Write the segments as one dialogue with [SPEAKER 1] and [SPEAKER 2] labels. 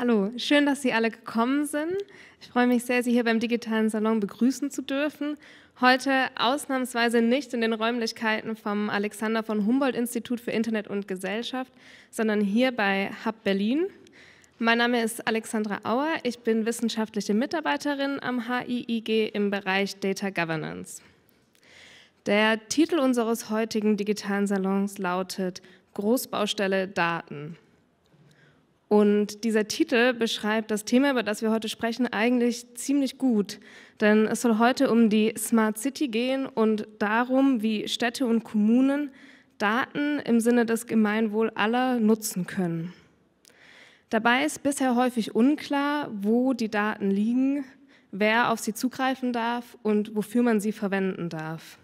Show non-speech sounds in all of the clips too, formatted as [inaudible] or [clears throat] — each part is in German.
[SPEAKER 1] Hallo, schön, dass Sie alle gekommen sind. Ich freue mich sehr, Sie hier beim digitalen Salon begrüßen zu dürfen. Heute ausnahmsweise nicht in den Räumlichkeiten vom Alexander von Humboldt Institut für Internet und Gesellschaft, sondern hier bei Hub Berlin. Mein Name ist Alexandra Auer. Ich bin wissenschaftliche Mitarbeiterin am HIIG im Bereich Data Governance. Der Titel unseres heutigen digitalen Salons lautet Großbaustelle Daten. Und dieser Titel beschreibt das Thema, über das wir heute sprechen, eigentlich ziemlich gut. Denn es soll heute um die Smart City gehen und darum, wie Städte und Kommunen Daten im Sinne des Gemeinwohl aller nutzen können. Dabei ist bisher häufig unklar, wo die Daten liegen, wer auf sie zugreifen darf und wofür man sie verwenden darf.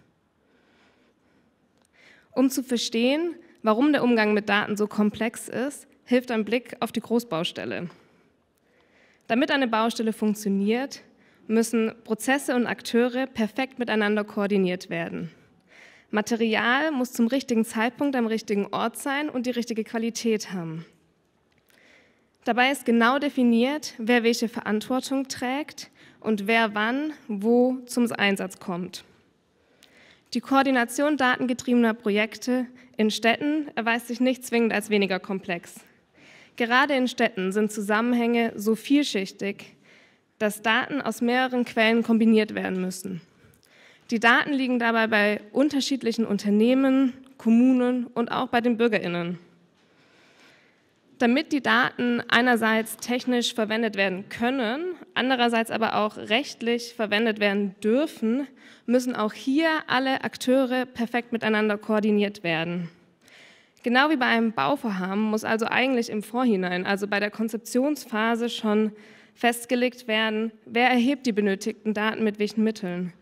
[SPEAKER 1] Um zu verstehen, warum der Umgang mit Daten so komplex ist, hilft ein Blick auf die Großbaustelle. Damit eine Baustelle funktioniert, müssen Prozesse und Akteure perfekt miteinander koordiniert werden. Material muss zum richtigen Zeitpunkt am richtigen Ort sein und die richtige Qualität haben. Dabei ist genau definiert, wer welche Verantwortung trägt und wer wann wo zum Einsatz kommt. Die Koordination datengetriebener Projekte in Städten erweist sich nicht zwingend als weniger komplex. Gerade in Städten sind Zusammenhänge so vielschichtig, dass Daten aus mehreren Quellen kombiniert werden müssen. Die Daten liegen dabei bei unterschiedlichen Unternehmen, Kommunen und auch bei den Bürgerinnen. Damit die Daten einerseits technisch verwendet werden können, andererseits aber auch rechtlich verwendet werden dürfen, müssen auch hier alle Akteure perfekt miteinander koordiniert werden. Genau wie bei einem Bauvorhaben muss also eigentlich im Vorhinein, also bei der Konzeptionsphase schon festgelegt werden, wer erhebt die benötigten Daten mit welchen Mitteln,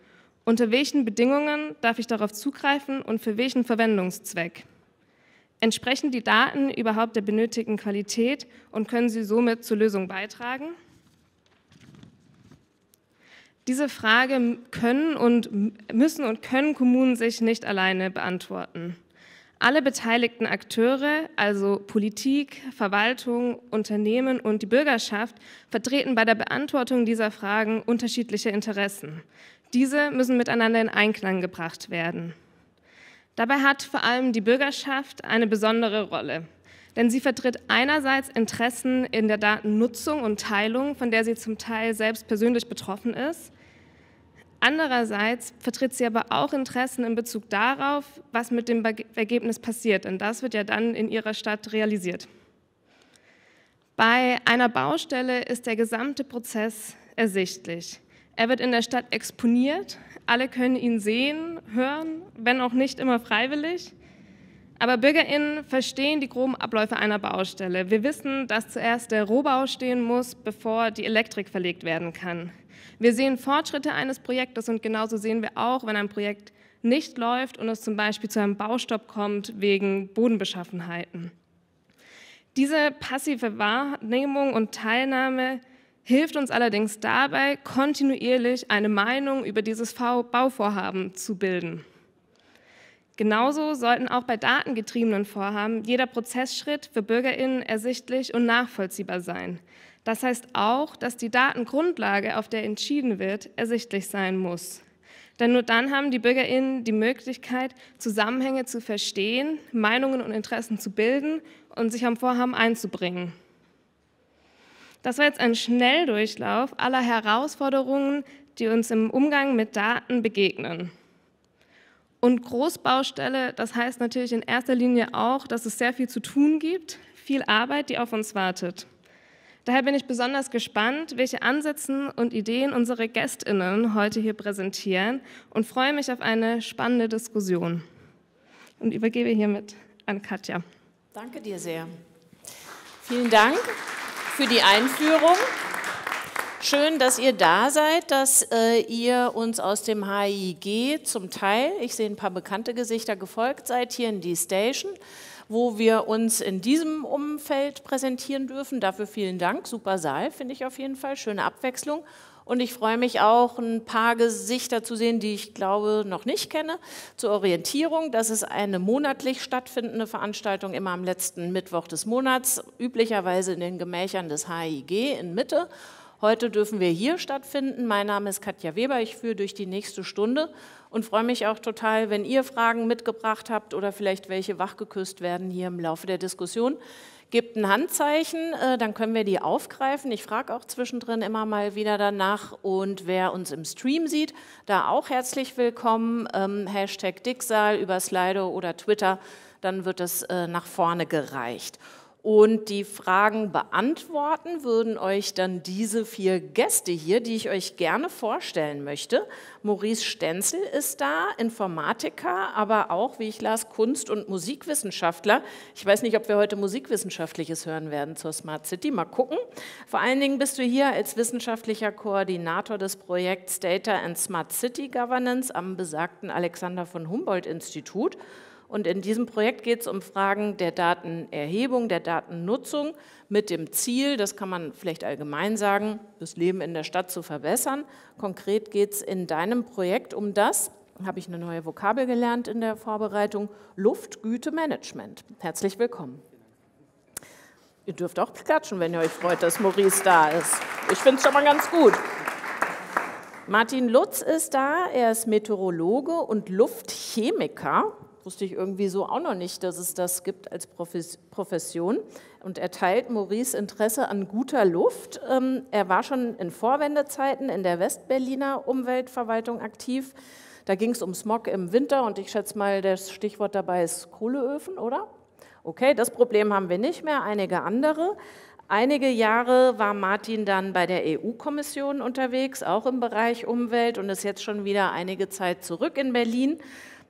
[SPEAKER 1] unter welchen Bedingungen darf ich darauf zugreifen und für welchen Verwendungszweck. Entsprechen die Daten überhaupt der benötigten Qualität und können sie somit zur Lösung beitragen? Diese Frage können und müssen und können Kommunen sich nicht alleine beantworten. Alle beteiligten Akteure, also Politik, Verwaltung, Unternehmen und die Bürgerschaft, vertreten bei der Beantwortung dieser Fragen unterschiedliche Interessen. Diese müssen miteinander in Einklang gebracht werden. Dabei hat vor allem die Bürgerschaft eine besondere Rolle, denn sie vertritt einerseits Interessen in der Datennutzung und Teilung, von der sie zum Teil selbst persönlich betroffen ist, Andererseits vertritt sie aber auch Interessen in Bezug darauf, was mit dem Ergebnis passiert, denn das wird ja dann in ihrer Stadt realisiert. Bei einer Baustelle ist der gesamte Prozess ersichtlich. Er wird in der Stadt exponiert, alle können ihn sehen, hören, wenn auch nicht immer freiwillig. Aber BürgerInnen verstehen die groben Abläufe einer Baustelle. Wir wissen, dass zuerst der Rohbau stehen muss, bevor die Elektrik verlegt werden kann. Wir sehen Fortschritte eines Projektes und genauso sehen wir auch, wenn ein Projekt nicht läuft und es zum Beispiel zu einem Baustopp kommt wegen Bodenbeschaffenheiten. Diese passive Wahrnehmung und Teilnahme hilft uns allerdings dabei, kontinuierlich eine Meinung über dieses Bauvorhaben zu bilden. Genauso sollten auch bei datengetriebenen Vorhaben jeder Prozessschritt für Bürgerinnen ersichtlich und nachvollziehbar sein. Das heißt auch, dass die Datengrundlage, auf der entschieden wird, ersichtlich sein muss. Denn nur dann haben die Bürgerinnen die Möglichkeit, Zusammenhänge zu verstehen, Meinungen und Interessen zu bilden und sich am Vorhaben einzubringen. Das war jetzt ein Schnelldurchlauf aller Herausforderungen, die uns im Umgang mit Daten begegnen. Und Großbaustelle, das heißt natürlich in erster Linie auch, dass es sehr viel zu tun gibt, viel Arbeit, die auf uns wartet. Daher bin ich besonders gespannt, welche Ansätze und Ideen unsere Gästinnen heute hier präsentieren und freue mich auf eine spannende Diskussion. Und übergebe hiermit an Katja.
[SPEAKER 2] Danke dir sehr. Vielen Dank für die Einführung. Schön, dass ihr da seid, dass äh, ihr uns aus dem HIG zum Teil, ich sehe ein paar bekannte Gesichter, gefolgt seid hier in die Station wo wir uns in diesem Umfeld präsentieren dürfen. Dafür vielen Dank. Super Saal, finde ich auf jeden Fall. Schöne Abwechslung. Und ich freue mich auch, ein paar Gesichter zu sehen, die ich glaube noch nicht kenne. Zur Orientierung, das ist eine monatlich stattfindende Veranstaltung, immer am letzten Mittwoch des Monats, üblicherweise in den Gemächern des HIG in Mitte. Heute dürfen wir hier stattfinden. Mein Name ist Katja Weber, ich führe durch die nächste Stunde und freue mich auch total, wenn ihr Fragen mitgebracht habt oder vielleicht welche wachgeküsst werden hier im Laufe der Diskussion. Gebt ein Handzeichen, äh, dann können wir die aufgreifen. Ich frage auch zwischendrin immer mal wieder danach. Und wer uns im Stream sieht, da auch herzlich willkommen. Ähm, Hashtag Dicksaal über Slido oder Twitter, dann wird es äh, nach vorne gereicht. Und die Fragen beantworten würden euch dann diese vier Gäste hier, die ich euch gerne vorstellen möchte. Maurice Stenzel ist da, Informatiker, aber auch, wie ich las, Kunst- und Musikwissenschaftler. Ich weiß nicht, ob wir heute Musikwissenschaftliches hören werden zur Smart City. Mal gucken. Vor allen Dingen bist du hier als wissenschaftlicher Koordinator des Projekts Data and Smart City Governance am besagten Alexander von Humboldt Institut. Und in diesem Projekt geht es um Fragen der Datenerhebung, der Datennutzung mit dem Ziel, das kann man vielleicht allgemein sagen, das Leben in der Stadt zu verbessern. Konkret geht es in deinem Projekt um das, habe ich eine neue Vokabel gelernt in der Vorbereitung, Luftgütemanagement. Herzlich willkommen. Ihr dürft auch klatschen, wenn ihr euch freut, dass Maurice da ist. Ich finde es schon mal ganz gut. Martin Lutz ist da, er ist Meteorologe und Luftchemiker wusste ich irgendwie so auch noch nicht, dass es das gibt als Profession. Und er teilt Maurice Interesse an guter Luft. Ähm, er war schon in Vorwendezeiten in der Westberliner Umweltverwaltung aktiv. Da ging es um Smog im Winter und ich schätze mal, das Stichwort dabei ist Kohleöfen, oder? Okay, das Problem haben wir nicht mehr, einige andere. Einige Jahre war Martin dann bei der EU-Kommission unterwegs, auch im Bereich Umwelt und ist jetzt schon wieder einige Zeit zurück in Berlin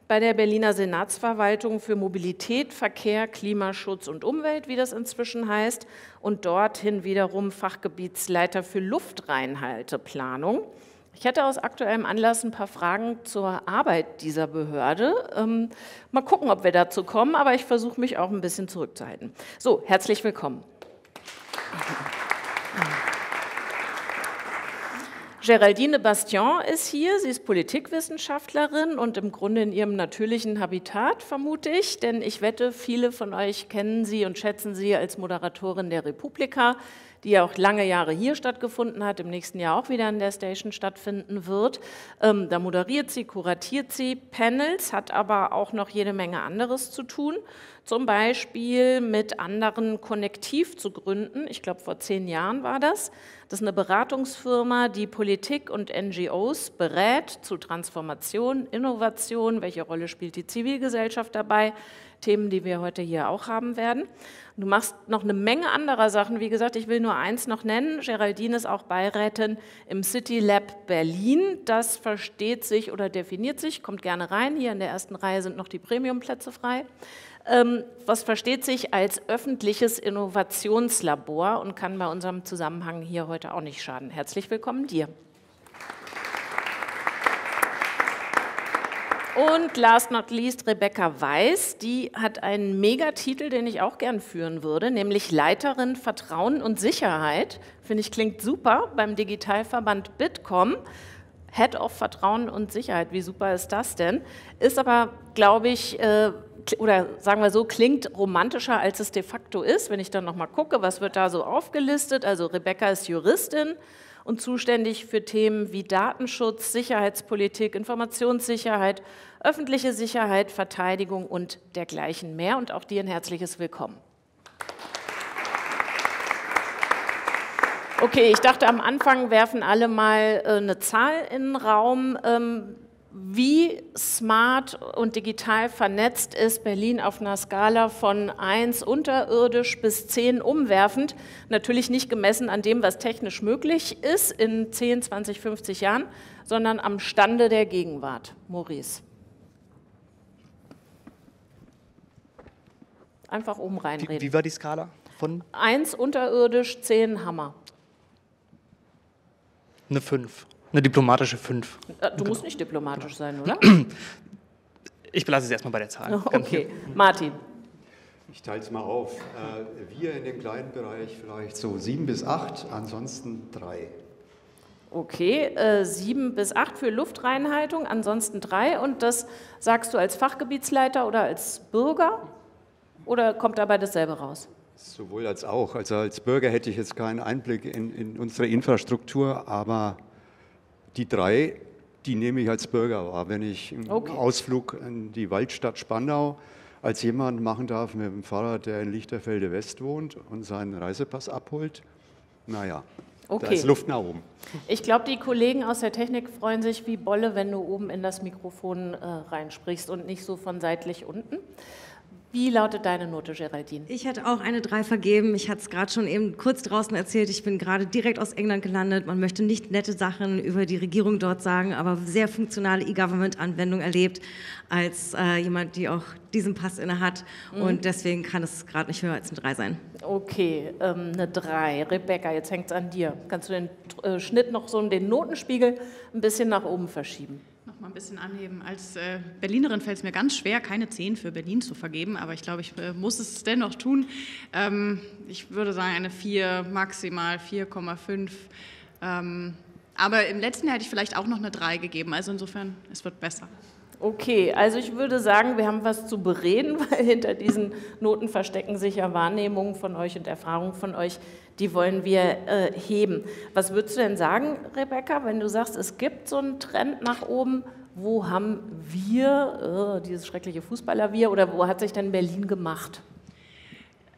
[SPEAKER 2] bei der Berliner Senatsverwaltung für Mobilität, Verkehr, Klimaschutz und Umwelt, wie das inzwischen heißt, und dorthin wiederum Fachgebietsleiter für Luftreinhalteplanung. Ich hätte aus aktuellem Anlass ein paar Fragen zur Arbeit dieser Behörde. Ähm, mal gucken, ob wir dazu kommen, aber ich versuche mich auch ein bisschen zurückzuhalten. So, herzlich willkommen. Applaus Geraldine Bastion ist hier. Sie ist Politikwissenschaftlerin und im Grunde in ihrem natürlichen Habitat, vermute ich, denn ich wette, viele von euch kennen sie und schätzen sie als Moderatorin der Republika, die ja auch lange Jahre hier stattgefunden hat, im nächsten Jahr auch wieder in der Station stattfinden wird. Ähm, da moderiert sie, kuratiert sie Panels, hat aber auch noch jede Menge anderes zu tun zum Beispiel mit anderen Konnektiv zu gründen. Ich glaube, vor zehn Jahren war das. Das ist eine Beratungsfirma, die Politik und NGOs berät zu Transformation, Innovation. Welche Rolle spielt die Zivilgesellschaft dabei? Themen, die wir heute hier auch haben werden. Du machst noch eine Menge anderer Sachen. Wie gesagt, ich will nur eins noch nennen. Geraldine ist auch Beirätin im City Lab Berlin. Das versteht sich oder definiert sich, kommt gerne rein. Hier in der ersten Reihe sind noch die Premiumplätze frei. Ähm, was versteht sich als öffentliches Innovationslabor und kann bei unserem Zusammenhang hier heute auch nicht schaden. Herzlich willkommen dir. Und last not least Rebecca Weiß, die hat einen Megatitel, den ich auch gern führen würde, nämlich Leiterin Vertrauen und Sicherheit. Finde ich klingt super beim Digitalverband Bitkom. Head of Vertrauen und Sicherheit, wie super ist das denn? Ist aber, glaube ich, äh, oder sagen wir so, klingt romantischer, als es de facto ist. Wenn ich dann nochmal gucke, was wird da so aufgelistet? Also Rebecca ist Juristin und zuständig für Themen wie Datenschutz, Sicherheitspolitik, Informationssicherheit, öffentliche Sicherheit, Verteidigung und dergleichen mehr. Und auch dir ein herzliches Willkommen. Okay, ich dachte am Anfang werfen alle mal äh, eine Zahl in den Raum. Wie smart und digital vernetzt ist Berlin auf einer Skala von 1 unterirdisch bis 10 umwerfend. Natürlich nicht gemessen an dem, was technisch möglich ist in 10, 20, 50 Jahren, sondern am Stande der Gegenwart. Maurice. Einfach oben reinreden.
[SPEAKER 3] Wie, wie war die Skala? Von?
[SPEAKER 2] 1 unterirdisch, 10 Hammer.
[SPEAKER 3] Eine 5. Eine diplomatische 5.
[SPEAKER 2] Äh, du musst nicht diplomatisch sein, oder? [clears throat]
[SPEAKER 3] Ich belasse es erstmal bei der Zahl.
[SPEAKER 2] Okay, Martin.
[SPEAKER 4] Ich teile es mal auf. Äh, wir in dem kleinen Bereich vielleicht so sieben bis acht, ansonsten drei.
[SPEAKER 2] Okay, äh, sieben bis acht für Luftreinhaltung, ansonsten drei. Und das sagst du als Fachgebietsleiter oder als Bürger? Oder kommt dabei dasselbe raus?
[SPEAKER 4] Sowohl als auch. Also als Bürger hätte ich jetzt keinen Einblick in, in unsere Infrastruktur, aber die drei, die nehme ich als Bürger wahr. Wenn ich einen
[SPEAKER 2] Okay.
[SPEAKER 4] Ausflug in die Waldstadt Spandau als jemand machen darf mit dem Fahrrad, der in Lichterfelde West wohnt und seinen Reisepass abholt, naja, da
[SPEAKER 2] Okay.
[SPEAKER 4] ist Luft nach oben.
[SPEAKER 2] Ich glaube, die Kollegen aus der Technik freuen sich wie Bolle, wenn du oben in das Mikrofon äh, reinsprichst und nicht so von seitlich unten. Wie lautet deine Note, Geraldine?
[SPEAKER 5] Ich hätte auch eine 3 vergeben. Ich hatte es gerade schon eben kurz draußen erzählt. Ich bin gerade direkt aus England gelandet. Man möchte nicht nette Sachen über die Regierung dort sagen, aber sehr funktionale E-Government-Anwendung erlebt als äh, jemand, die auch diesen Pass inne hat. Und deswegen kann es gerade nicht höher als eine 3 sein.
[SPEAKER 2] Okay, ähm, eine 3. Rebecca, jetzt hängt es an dir. Kannst du den äh, Schnitt noch so, den Notenspiegel ein bisschen nach oben verschieben?
[SPEAKER 6] Noch mal ein bisschen anheben. Als äh, Berlinerin fällt es mir ganz schwer, keine 10 für Berlin zu vergeben, aber ich glaube, ich äh, muss es dennoch tun. Ähm, ich würde sagen, eine 4, maximal 4,5. Ähm, aber im letzten Jahr hätte ich vielleicht auch noch eine 3 gegeben. Also insofern, es wird besser.
[SPEAKER 2] Okay, also ich würde sagen, wir haben was zu bereden, [laughs] weil hinter diesen Noten verstecken sich ja Wahrnehmungen von euch und Erfahrungen von euch, die wollen wir äh, heben. Was würdest du denn sagen, Rebecca, wenn du sagst, es gibt so einen Trend nach oben? Wo haben wir, äh, dieses schreckliche Fußballer-Wir, oder wo hat sich denn Berlin gemacht?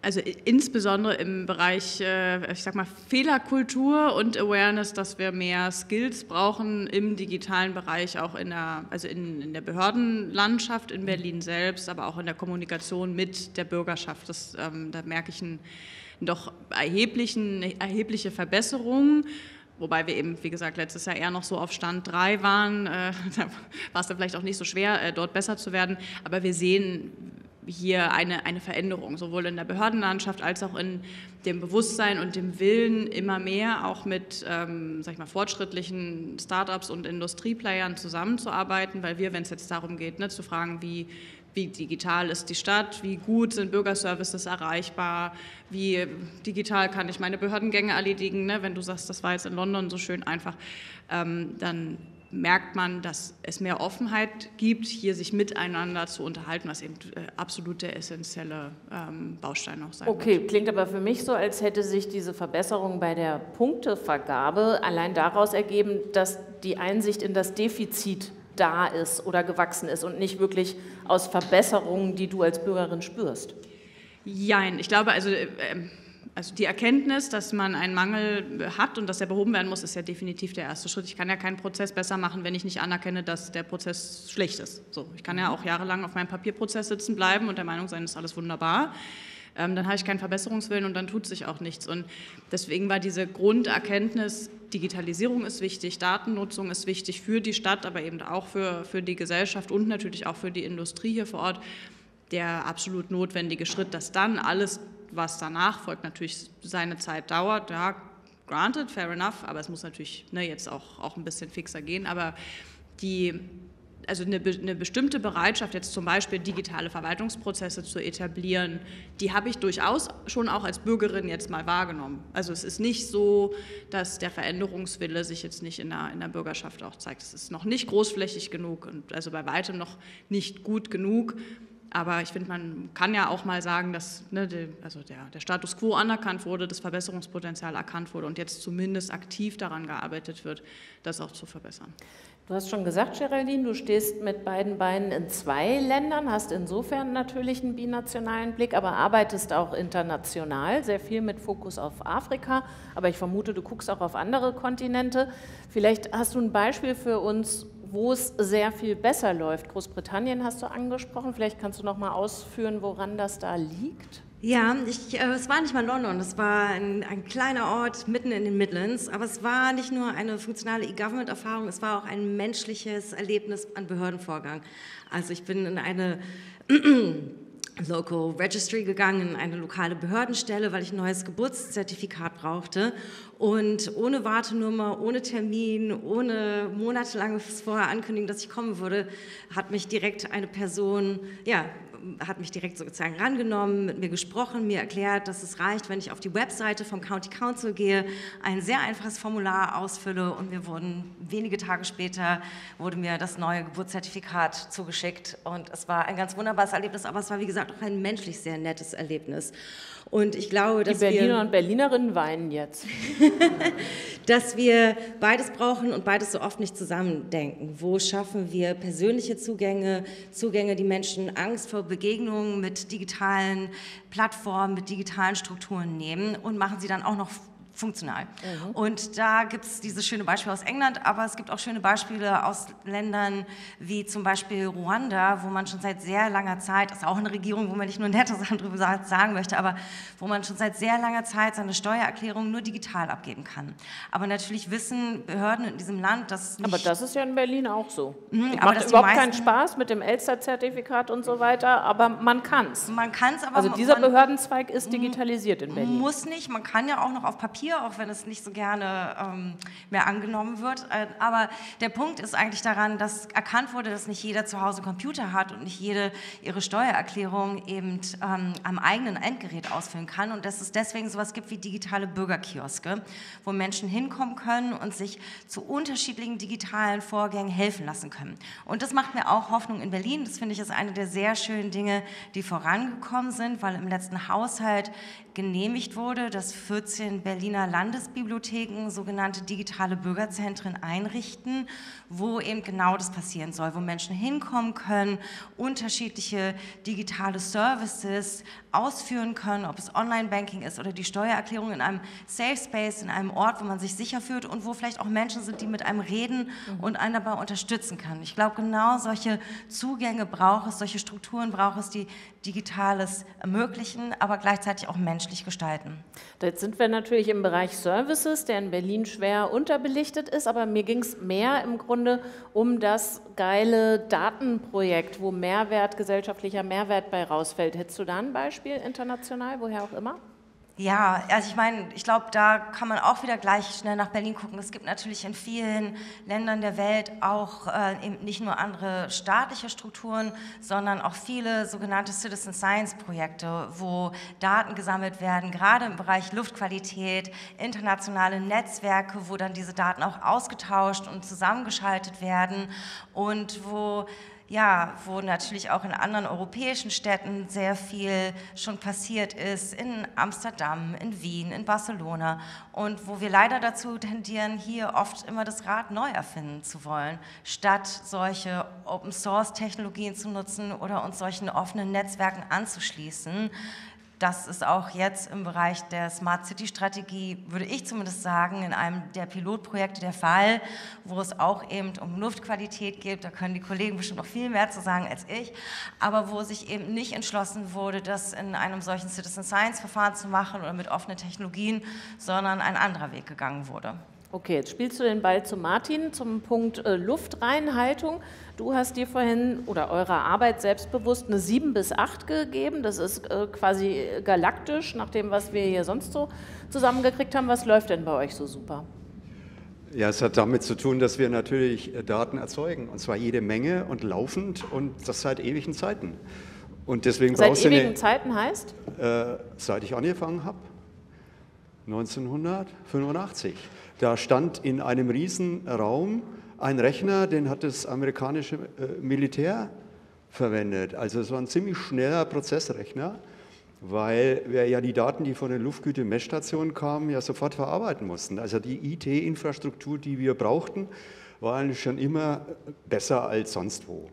[SPEAKER 6] Also insbesondere im Bereich, äh, ich sag mal, Fehlerkultur und Awareness, dass wir mehr Skills brauchen im digitalen Bereich, auch in der, also in, in der Behördenlandschaft in Berlin selbst, aber auch in der Kommunikation mit der Bürgerschaft. Das, ähm, da merke ich einen, doch erheblichen, erhebliche Verbesserungen. Wobei wir eben, wie gesagt, letztes Jahr eher noch so auf Stand 3 waren. Äh, [laughs] da war es dann vielleicht auch nicht so schwer, äh, dort besser zu werden. Aber wir sehen hier eine, eine Veränderung, sowohl in der Behördenlandschaft als auch in dem Bewusstsein und dem Willen, immer mehr auch mit ähm, sag ich mal, fortschrittlichen Startups und Industrieplayern zusammenzuarbeiten, weil wir, wenn es jetzt darum geht, ne, zu fragen, wie, wie digital ist die Stadt, wie gut sind Bürgerservices erreichbar, wie digital kann ich meine Behördengänge erledigen, ne, wenn du sagst, das war jetzt in London so schön einfach, ähm, dann merkt man, dass es mehr Offenheit gibt, hier sich miteinander zu unterhalten, was eben äh, absolut der essentielle ähm, Baustein auch sein
[SPEAKER 2] Okay,
[SPEAKER 6] wird.
[SPEAKER 2] klingt aber für mich so, als hätte sich diese Verbesserung bei der Punktevergabe allein daraus ergeben, dass die Einsicht in das Defizit da ist oder gewachsen ist und nicht wirklich aus Verbesserungen, die du als Bürgerin spürst.
[SPEAKER 6] Jein, ich glaube, also, äh, ähm, also die Erkenntnis, dass man einen Mangel hat und dass er behoben werden muss, ist ja definitiv der erste Schritt. Ich kann ja keinen Prozess besser machen, wenn ich nicht anerkenne, dass der Prozess schlecht ist. So, ich kann ja auch jahrelang auf meinem Papierprozess sitzen bleiben und der Meinung sein, ist alles wunderbar. Ähm, dann habe ich keinen Verbesserungswillen und dann tut sich auch nichts. Und deswegen war diese Grunderkenntnis, Digitalisierung ist wichtig, Datennutzung ist wichtig für die Stadt, aber eben auch für, für die Gesellschaft und natürlich auch für die Industrie hier vor Ort der absolut notwendige Schritt, dass dann alles, was danach folgt, natürlich seine Zeit dauert. Ja, granted, fair enough, aber es muss natürlich ne, jetzt auch, auch ein bisschen fixer gehen. Aber die, also eine, eine bestimmte Bereitschaft, jetzt zum Beispiel digitale Verwaltungsprozesse zu etablieren, die habe ich durchaus schon auch als Bürgerin jetzt mal wahrgenommen. Also es ist nicht so, dass der Veränderungswille sich jetzt nicht in der, in der Bürgerschaft auch zeigt. Es ist noch nicht großflächig genug und also bei weitem noch nicht gut genug. Aber ich finde, man kann ja auch mal sagen, dass ne, die, also der, der Status quo anerkannt wurde, das Verbesserungspotenzial erkannt wurde und jetzt zumindest aktiv daran gearbeitet wird, das auch zu verbessern.
[SPEAKER 2] Du hast schon gesagt, Geraldine, du stehst mit beiden Beinen in zwei Ländern, hast insofern natürlich einen binationalen Blick, aber arbeitest auch international, sehr viel mit Fokus auf Afrika. Aber ich vermute, du guckst auch auf andere Kontinente. Vielleicht hast du ein Beispiel für uns, wo es sehr viel besser läuft. Großbritannien hast du angesprochen. Vielleicht kannst du noch mal ausführen, woran das da liegt.
[SPEAKER 5] Ja, ich, äh, es war nicht mal London, es war ein, ein kleiner Ort mitten in den Midlands, aber es war nicht nur eine funktionale E-Government-Erfahrung, es war auch ein menschliches Erlebnis an Behördenvorgang. Also ich bin in eine [clears throat] Local Registry gegangen, in eine lokale Behördenstelle, weil ich ein neues Geburtszertifikat brauchte. Und ohne Wartenummer, ohne Termin, ohne monatelanges vorher Ankündigen, dass ich kommen würde, hat mich direkt eine Person ja, hat mich direkt sozusagen rangenommen, mit mir gesprochen, mir erklärt, dass es reicht, wenn ich auf die Webseite vom County Council gehe, ein sehr einfaches Formular ausfülle und wir wurden wenige Tage später wurde mir das neue Geburtszertifikat zugeschickt und es war ein ganz wunderbares Erlebnis, aber es war wie gesagt auch ein menschlich sehr nettes Erlebnis. Und ich glaube, dass
[SPEAKER 2] Die Berliner
[SPEAKER 5] wir,
[SPEAKER 2] und Berlinerinnen weinen jetzt. [laughs]
[SPEAKER 5] dass wir beides brauchen und beides so oft nicht zusammendenken. Wo schaffen wir persönliche Zugänge, Zugänge, die Menschen Angst vor Begegnungen mit digitalen Plattformen, mit digitalen Strukturen nehmen und machen sie dann auch noch funktional. Mhm. Und da gibt es dieses schöne Beispiel aus England, aber es gibt auch schöne Beispiele aus Ländern wie zum Beispiel Ruanda, wo man schon seit sehr langer Zeit, das ist auch eine Regierung, wo man nicht nur nette [laughs] Sachen drüber sagen möchte, aber wo man schon seit sehr langer Zeit seine Steuererklärung nur digital abgeben kann. Aber natürlich wissen Behörden in diesem Land, dass
[SPEAKER 2] Aber das ist ja in Berlin auch so. Mhm, aber macht überhaupt keinen Spaß mit dem Elster-Zertifikat und so weiter, aber man kann es.
[SPEAKER 5] Man kann es, aber
[SPEAKER 2] Also dieser Behördenzweig ist digitalisiert in Berlin.
[SPEAKER 5] Muss nicht, man kann ja auch noch auf Papier Papier, auch wenn es nicht so gerne ähm, mehr angenommen wird. Äh, aber der Punkt ist eigentlich daran, dass erkannt wurde, dass nicht jeder zu Hause Computer hat und nicht jede ihre Steuererklärung eben ähm, am eigenen Endgerät ausfüllen kann und dass es deswegen sowas gibt wie digitale Bürgerkioske, wo Menschen hinkommen können und sich zu unterschiedlichen digitalen Vorgängen helfen lassen können. Und das macht mir auch Hoffnung in Berlin. Das finde ich ist eine der sehr schönen Dinge, die vorangekommen sind, weil im letzten Haushalt genehmigt wurde, dass 14 Berliner Landesbibliotheken sogenannte digitale Bürgerzentren einrichten, wo eben genau das passieren soll, wo Menschen hinkommen können, unterschiedliche digitale Services ausführen können, ob es Online-Banking ist oder die Steuererklärung in einem Safe Space, in einem Ort, wo man sich sicher fühlt und wo vielleicht auch Menschen sind, die mit einem reden mhm. und einen dabei unterstützen können. Ich glaube, genau solche Zugänge braucht es, solche Strukturen braucht es, die Digitales ermöglichen, aber gleichzeitig auch menschlich gestalten.
[SPEAKER 2] Jetzt sind wir natürlich im Bereich Services, der in Berlin schwer unterbelichtet ist, aber mir ging es mehr im Grunde um das geile Datenprojekt, wo Mehrwert, gesellschaftlicher Mehrwert bei rausfällt. Hättest du da ein Beispiel international, woher auch immer?
[SPEAKER 5] Ja, also ich meine, ich glaube, da kann man auch wieder gleich schnell nach Berlin gucken. Es gibt natürlich in vielen Ländern der Welt auch äh, eben nicht nur andere staatliche Strukturen, sondern auch viele sogenannte Citizen Science Projekte, wo Daten gesammelt werden, gerade im Bereich Luftqualität, internationale Netzwerke, wo dann diese Daten auch ausgetauscht und zusammengeschaltet werden und wo ja, wo natürlich auch in anderen europäischen Städten sehr viel schon passiert ist, in Amsterdam, in Wien, in Barcelona und wo wir leider dazu tendieren, hier oft immer das Rad neu erfinden zu wollen, statt solche Open-Source-Technologien zu nutzen oder uns solchen offenen Netzwerken anzuschließen. Das ist auch jetzt im Bereich der Smart City Strategie, würde ich zumindest sagen, in einem der Pilotprojekte der Fall, wo es auch eben um Luftqualität geht. Da können die Kollegen bestimmt noch viel mehr zu sagen als ich, aber wo sich eben nicht entschlossen wurde, das in einem solchen Citizen Science Verfahren zu machen oder mit offenen Technologien, sondern ein anderer Weg gegangen wurde.
[SPEAKER 2] Okay, jetzt spielst du den Ball zu Martin zum Punkt äh, Luftreinhaltung. Du hast dir vorhin oder eurer Arbeit selbstbewusst eine 7 bis 8 gegeben. Das ist äh, quasi galaktisch nach dem, was wir hier sonst so zusammengekriegt haben. Was läuft denn bei euch so super?
[SPEAKER 4] Ja, es hat damit zu tun, dass wir natürlich äh, Daten erzeugen, und zwar jede Menge und laufend und das seit ewigen Zeiten. Und deswegen
[SPEAKER 2] seit ewigen eine, Zeiten heißt?
[SPEAKER 4] Äh, seit ich angefangen habe, 1985. Da stand in einem riesen Raum ein Rechner, den hat das amerikanische äh, Militär verwendet. Also es war ein ziemlich schneller Prozessrechner, weil wir ja die Daten, die von den Luftgüte-Messstationen kamen, ja sofort verarbeiten mussten. Also die IT-Infrastruktur, die wir brauchten, war eigentlich schon immer besser als sonst wo.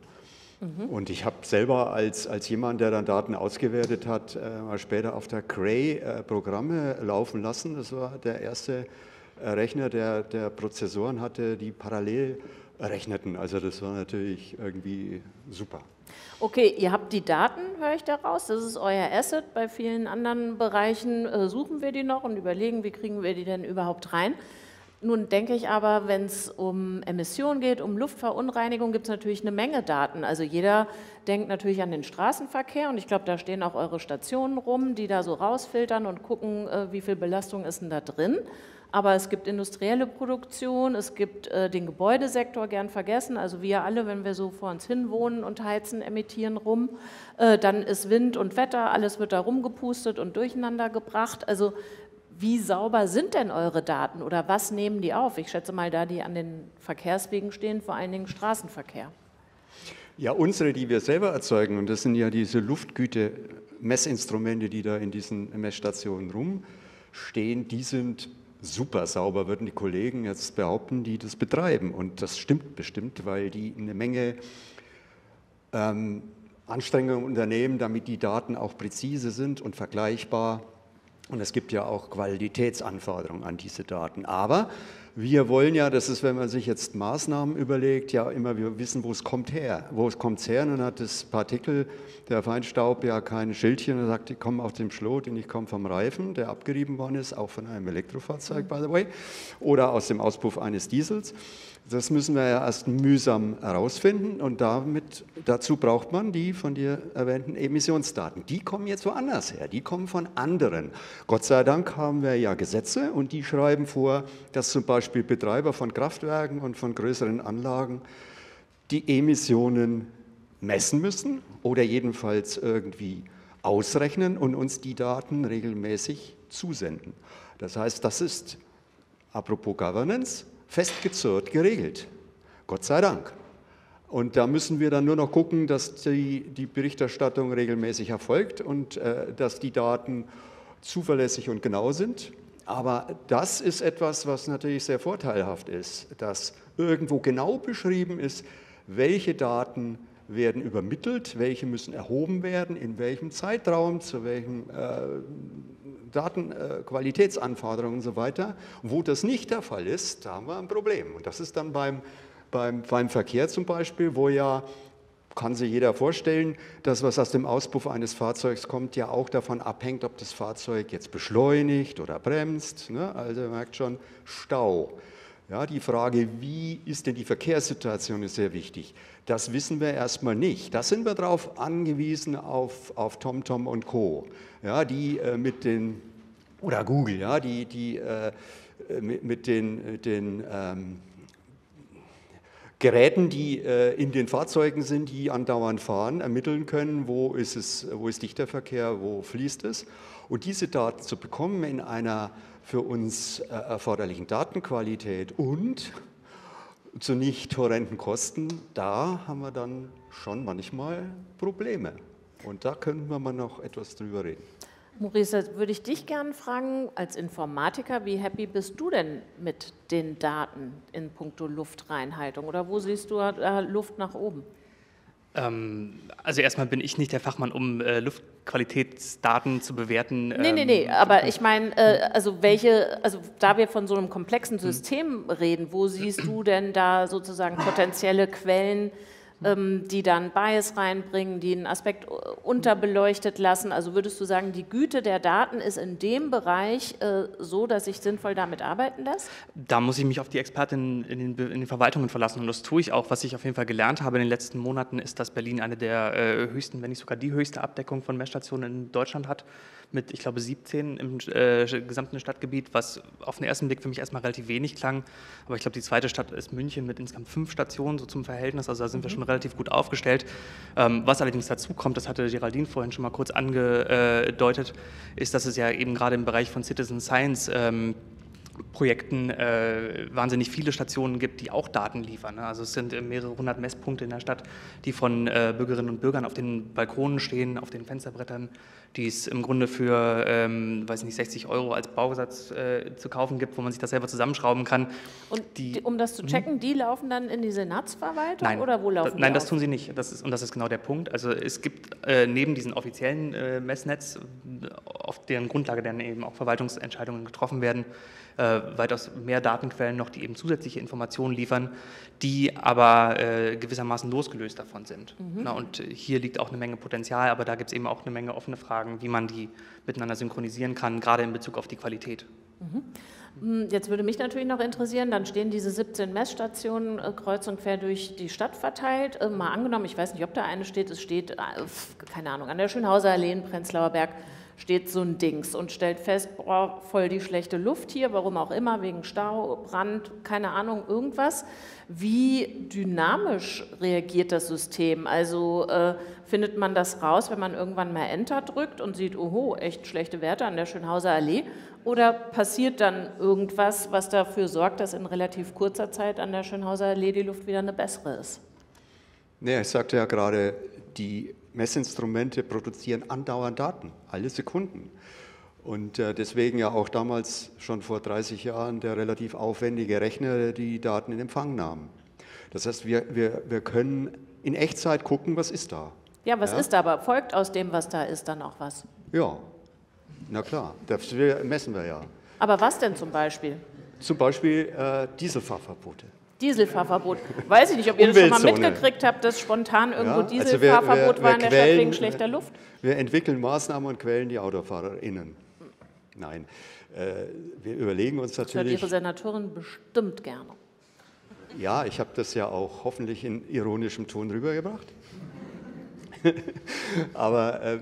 [SPEAKER 4] Mhm. Und ich habe selber als, als jemand, der dann Daten ausgewertet hat, äh, mal später auf der Cray äh, Programme laufen lassen. Das war der erste Rechner, der, der Prozessoren hatte, die parallel rechneten. Also das war natürlich irgendwie super.
[SPEAKER 2] Okay, ihr habt die Daten, höre ich daraus. Das ist euer Asset. Bei vielen anderen Bereichen äh, suchen wir die noch und überlegen, wie kriegen wir die denn überhaupt rein. Nun denke ich aber, wenn es um Emissionen geht, um Luftverunreinigung, gibt es natürlich eine Menge Daten. Also jeder denkt natürlich an den Straßenverkehr und ich glaube, da stehen auch eure Stationen rum, die da so rausfiltern und gucken, äh, wie viel Belastung ist denn da drin. Aber es gibt industrielle Produktion, es gibt äh, den Gebäudesektor, gern vergessen. Also wir alle, wenn wir so vor uns hin wohnen und heizen, emittieren rum. Äh, dann ist Wind und Wetter, alles wird da rumgepustet und durcheinander gebracht. Also wie sauber sind denn eure Daten oder was nehmen die auf? Ich schätze mal, da die an den Verkehrswegen stehen, vor allen Dingen Straßenverkehr.
[SPEAKER 4] Ja, unsere, die wir selber erzeugen, und das sind ja diese Luftgüte-Messinstrumente, die da in diesen Messstationen rumstehen, die sind super sauber, würden die Kollegen jetzt behaupten, die das betreiben. Und das stimmt bestimmt, weil die eine Menge ähm, Anstrengungen unternehmen, damit die Daten auch präzise sind und vergleichbar und es gibt ja auch Qualitätsanforderungen an diese Daten. Aber wir wollen ja, das ist, wenn man sich jetzt Maßnahmen überlegt, ja immer wir wissen, wo es kommt her. Wo es kommt her, dann hat das Partikel, der Feinstaub, ja kein Schildchen und sagt, ich komme aus dem Schlot und ich komme vom Reifen, der abgerieben worden ist, auch von einem Elektrofahrzeug, by the way, oder aus dem Auspuff eines Diesels. Das müssen wir ja erst mühsam herausfinden und damit, dazu braucht man die von dir erwähnten Emissionsdaten. Die kommen jetzt woanders her, die kommen von anderen. Gott sei Dank haben wir ja Gesetze und die schreiben vor, dass zum Beispiel Betreiber von Kraftwerken und von größeren Anlagen die Emissionen messen müssen oder jedenfalls irgendwie ausrechnen und uns die Daten regelmäßig zusenden. Das heißt, das ist, apropos Governance, festgezurrt geregelt. Gott sei Dank. Und da müssen wir dann nur noch gucken, dass die, die Berichterstattung regelmäßig erfolgt und äh, dass die Daten zuverlässig und genau sind. Aber das ist etwas, was natürlich sehr vorteilhaft ist, dass irgendwo genau beschrieben ist, welche Daten werden übermittelt, welche müssen erhoben werden, in welchem Zeitraum, zu welchen äh, Datenqualitätsanforderungen äh, und so weiter. Wo das nicht der Fall ist, da haben wir ein Problem. Und das ist dann beim, beim, beim Verkehr zum Beispiel, wo ja kann sich jeder vorstellen, dass was aus dem Auspuff eines Fahrzeugs kommt, ja auch davon abhängt, ob das Fahrzeug jetzt beschleunigt oder bremst. Ne? Also merkt schon, Stau. Ja, die Frage, wie ist denn die Verkehrssituation, ist sehr wichtig. Das wissen wir erstmal nicht. Da sind wir darauf angewiesen auf, auf TomTom und Co ja, die äh, mit den, oder Google, ja, die, die äh, mit, mit, den, den ähm, Geräten, die äh, in den Fahrzeugen sind, die andauernd fahren, ermitteln können, wo ist, es, wo ist dichter Verkehr, wo fließt es. Und diese Daten zu bekommen in einer für uns äh, erforderlichen Datenqualität und zu nicht horrenden Kosten, da haben wir dann schon manchmal Probleme. Und da könnten wir mal noch etwas drüber reden.
[SPEAKER 2] Maurice, würde ich dich gerne fragen, als Informatiker, wie happy bist du denn mit den Daten in puncto Luftreinhaltung? Oder wo siehst du äh, Luft nach oben?
[SPEAKER 3] Ähm, also erstmal bin ich nicht der Fachmann, um äh, Luftqualitätsdaten zu bewerten.
[SPEAKER 2] Nee, ähm, nee, nee, aber ich meine, äh, also welche, also da wir von so einem komplexen System reden, wo siehst du denn da sozusagen potenzielle Quellen, ähm, die dann Bias reinbringen, die einen Aspekt unterbeleuchtet lassen. Also würdest du sagen, die Güte der Daten ist in dem Bereich äh, so, dass sich sinnvoll damit arbeiten lässt?
[SPEAKER 3] Da muss ich mich auf die Expertinnen in den, in den, Verwaltungen verlassen und das tue ich auch. Was ich auf jeden Fall gelernt habe in den letzten Monaten, ist, dass Berlin eine der äh, höchsten, wenn nicht sogar die höchste Abdeckung von Messstationen in Deutschland hat mit, ich glaube, 17 im äh, gesamten Stadtgebiet, was auf den ersten Blick für mich erstmal relativ wenig klang. Aber ich glaube, die zweite Stadt ist München mit insgesamt fünf Stationen, so zum Verhältnis. Also da sind mhm. wir schon relativ gut aufgestellt. Ähm, was allerdings dazu kommt, das hatte Geraldine vorhin schon mal kurz angedeutet, ist, dass es ja eben gerade im Bereich von Citizen Science ähm, Projekten äh, wahnsinnig viele Stationen gibt, die auch Daten liefern. Ne? Also es sind mehrere hundert Messpunkte in der Stadt, die von äh, Bürgerinnen und Bürgern auf den Balkonen stehen, auf den Fensterbrettern die es im Grunde für, ähm, weiß nicht, 60 Euro als Bausatz äh, zu kaufen gibt, wo man sich das selber zusammenschrauben kann.
[SPEAKER 2] Und die, um das zu checken, die laufen dann in die Senatsverwaltung
[SPEAKER 3] nein,
[SPEAKER 2] oder wo laufen
[SPEAKER 3] da, Nein, das tun sie nicht. Das ist, und das ist genau der Punkt. Also es gibt äh, neben diesem offiziellen äh, Messnetz, auf deren Grundlage dann eben auch Verwaltungsentscheidungen getroffen werden, äh, weitaus mehr Datenquellen noch, die eben zusätzliche Informationen liefern, die aber äh, gewissermaßen losgelöst davon sind. Mhm. Na, und hier liegt auch eine Menge Potenzial, aber da gibt es eben auch eine Menge offene Fragen, wie man die miteinander synchronisieren kann, gerade in Bezug auf die Qualität.
[SPEAKER 2] Mhm. Hm, jetzt würde mich natürlich noch interessieren, dann stehen diese 17 Messstationen äh, kreuz und quer durch die Stadt verteilt. Äh, mal angenommen, ich weiß nicht, ob da eine steht, es steht, äh, keine Ahnung, an der Schönhauser Allee in Prenzlauer Berg steht so ein Dings und stellt fest, boah, voll die schlechte Luft hier, warum auch immer, wegen Stau, Brand, keine Ahnung, irgendwas. Wie dynamisch reagiert das System? Also äh, findet man das raus, wenn man irgendwann mal Enter drückt und sieht, oho, echt schlechte Werte an der Schönhauser Allee? Oder passiert dann irgendwas, was dafür sorgt, dass in relativ kurzer Zeit an der Schönhauser Allee die Luft wieder eine bessere ist?
[SPEAKER 4] Nee, ich sagte ja gerade, die Messinstrumente produzieren andauernd Daten, alle Sekunden. Und äh, deswegen ja auch damals schon vor 30 Jahren der relativ aufwendige Rechner, der die Daten in Empfang nahm. Das heißt, wir, wir, wir können in Echtzeit gucken, was ist da.
[SPEAKER 2] Ja, was ja? ist da, aber folgt aus dem, was da ist, dann auch was?
[SPEAKER 4] Ja, na klar, das messen wir ja.
[SPEAKER 2] Aber was denn zum Beispiel?
[SPEAKER 4] Zum Beispiel äh, Dieselfahrverbote.
[SPEAKER 2] Dieselfahrverbot. Weiß ich nicht, ob ihr das schon mal mitgekriegt habt, dass spontan irgendwo ja, Dieselfahrverbot also war in der Quellen, Stadt wegen schlechter Luft?
[SPEAKER 4] Wir entwickeln Maßnahmen und quälen die AutofahrerInnen. Nein, äh, wir überlegen uns natürlich... Das hört
[SPEAKER 2] Ihre Senatorin bestimmt gerne.
[SPEAKER 4] Ja, ich habe das ja auch hoffentlich in ironischem Ton rübergebracht. Aber äh,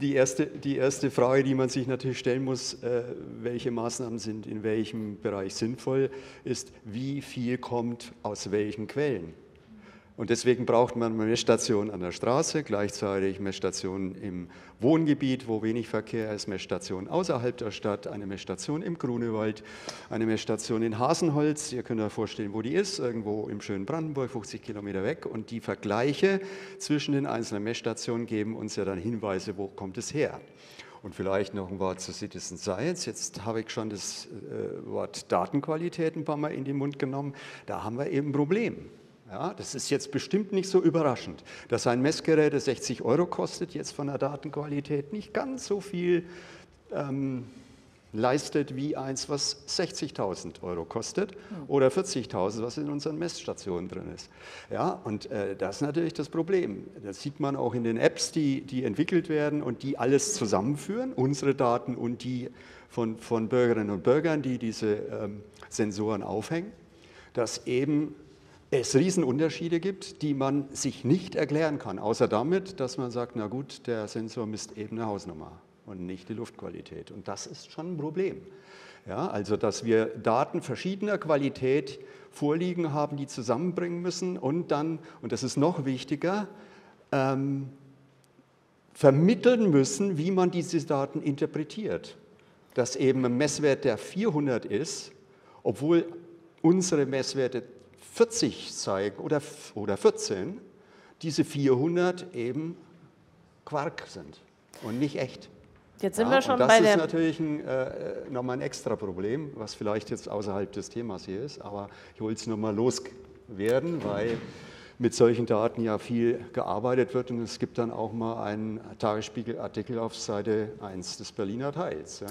[SPEAKER 4] die, erste, die erste Frage, die man sich natürlich stellen muss, äh, welche Maßnahmen sind in welchem Bereich sinnvoll, ist, wie viel kommt aus welchen Quellen. Und deswegen braucht man Messstationen an der Straße, gleichzeitig Messstationen im Wohngebiet, wo wenig Verkehr ist, Messstationen außerhalb der Stadt, eine Messstation im Grunewald, eine Messstation in Hasenholz. Ihr könnt euch vorstellen, wo die ist, irgendwo im schönen Brandenburg, 50 Kilometer weg. Und die Vergleiche zwischen den einzelnen Messstationen geben uns ja dann Hinweise, wo kommt es her. Und vielleicht noch ein Wort zu Citizen Science. Jetzt habe ich schon das äh, Wort Datenqualität ein paar Mal in den Mund genommen. Da haben wir eben ein Problem. Ja, das ist jetzt bestimmt nicht so überraschend, dass ein Messgerät, das 60 Euro kostet, jetzt von der Datenqualität nicht ganz so viel ähm, leistet wie eins, was 60.000 Euro kostet oder 40.000, was in unseren Messstationen drin ist. Ja, und äh, das ist natürlich das Problem. Das sieht man auch in den Apps, die, die entwickelt werden und die alles zusammenführen, unsere Daten und die von, von Bürgerinnen und Bürgern, die diese ähm, Sensoren aufhängen, dass eben es Riesenunterschiede gibt, die man sich nicht erklären kann, außer damit, dass man sagt, na gut, der Sensor misst eben eine Hausnummer und nicht die Luftqualität. Und das ist schon ein Problem. Ja, also, dass wir Daten verschiedener Qualität vorliegen haben, die zusammenbringen müssen und dann, und das ist noch wichtiger, ähm, vermitteln müssen, wie man diese Daten interpretiert. Dass eben ein Messwert, der 400 ist, obwohl unsere Messwerte 40 zeigen oder, oder 14, diese 400 eben Quark sind und nicht echt.
[SPEAKER 2] Jetzt sind ja, wir schon
[SPEAKER 4] das
[SPEAKER 2] bei
[SPEAKER 4] der. Das ist natürlich ein, äh, nochmal ein extra Problem, was vielleicht jetzt außerhalb des Themas hier ist, aber ich wollte es nochmal loswerden, weil mit solchen Daten ja viel gearbeitet wird und es gibt dann auch mal einen Tagesspiegelartikel auf Seite 1 des Berliner Teils. Ja.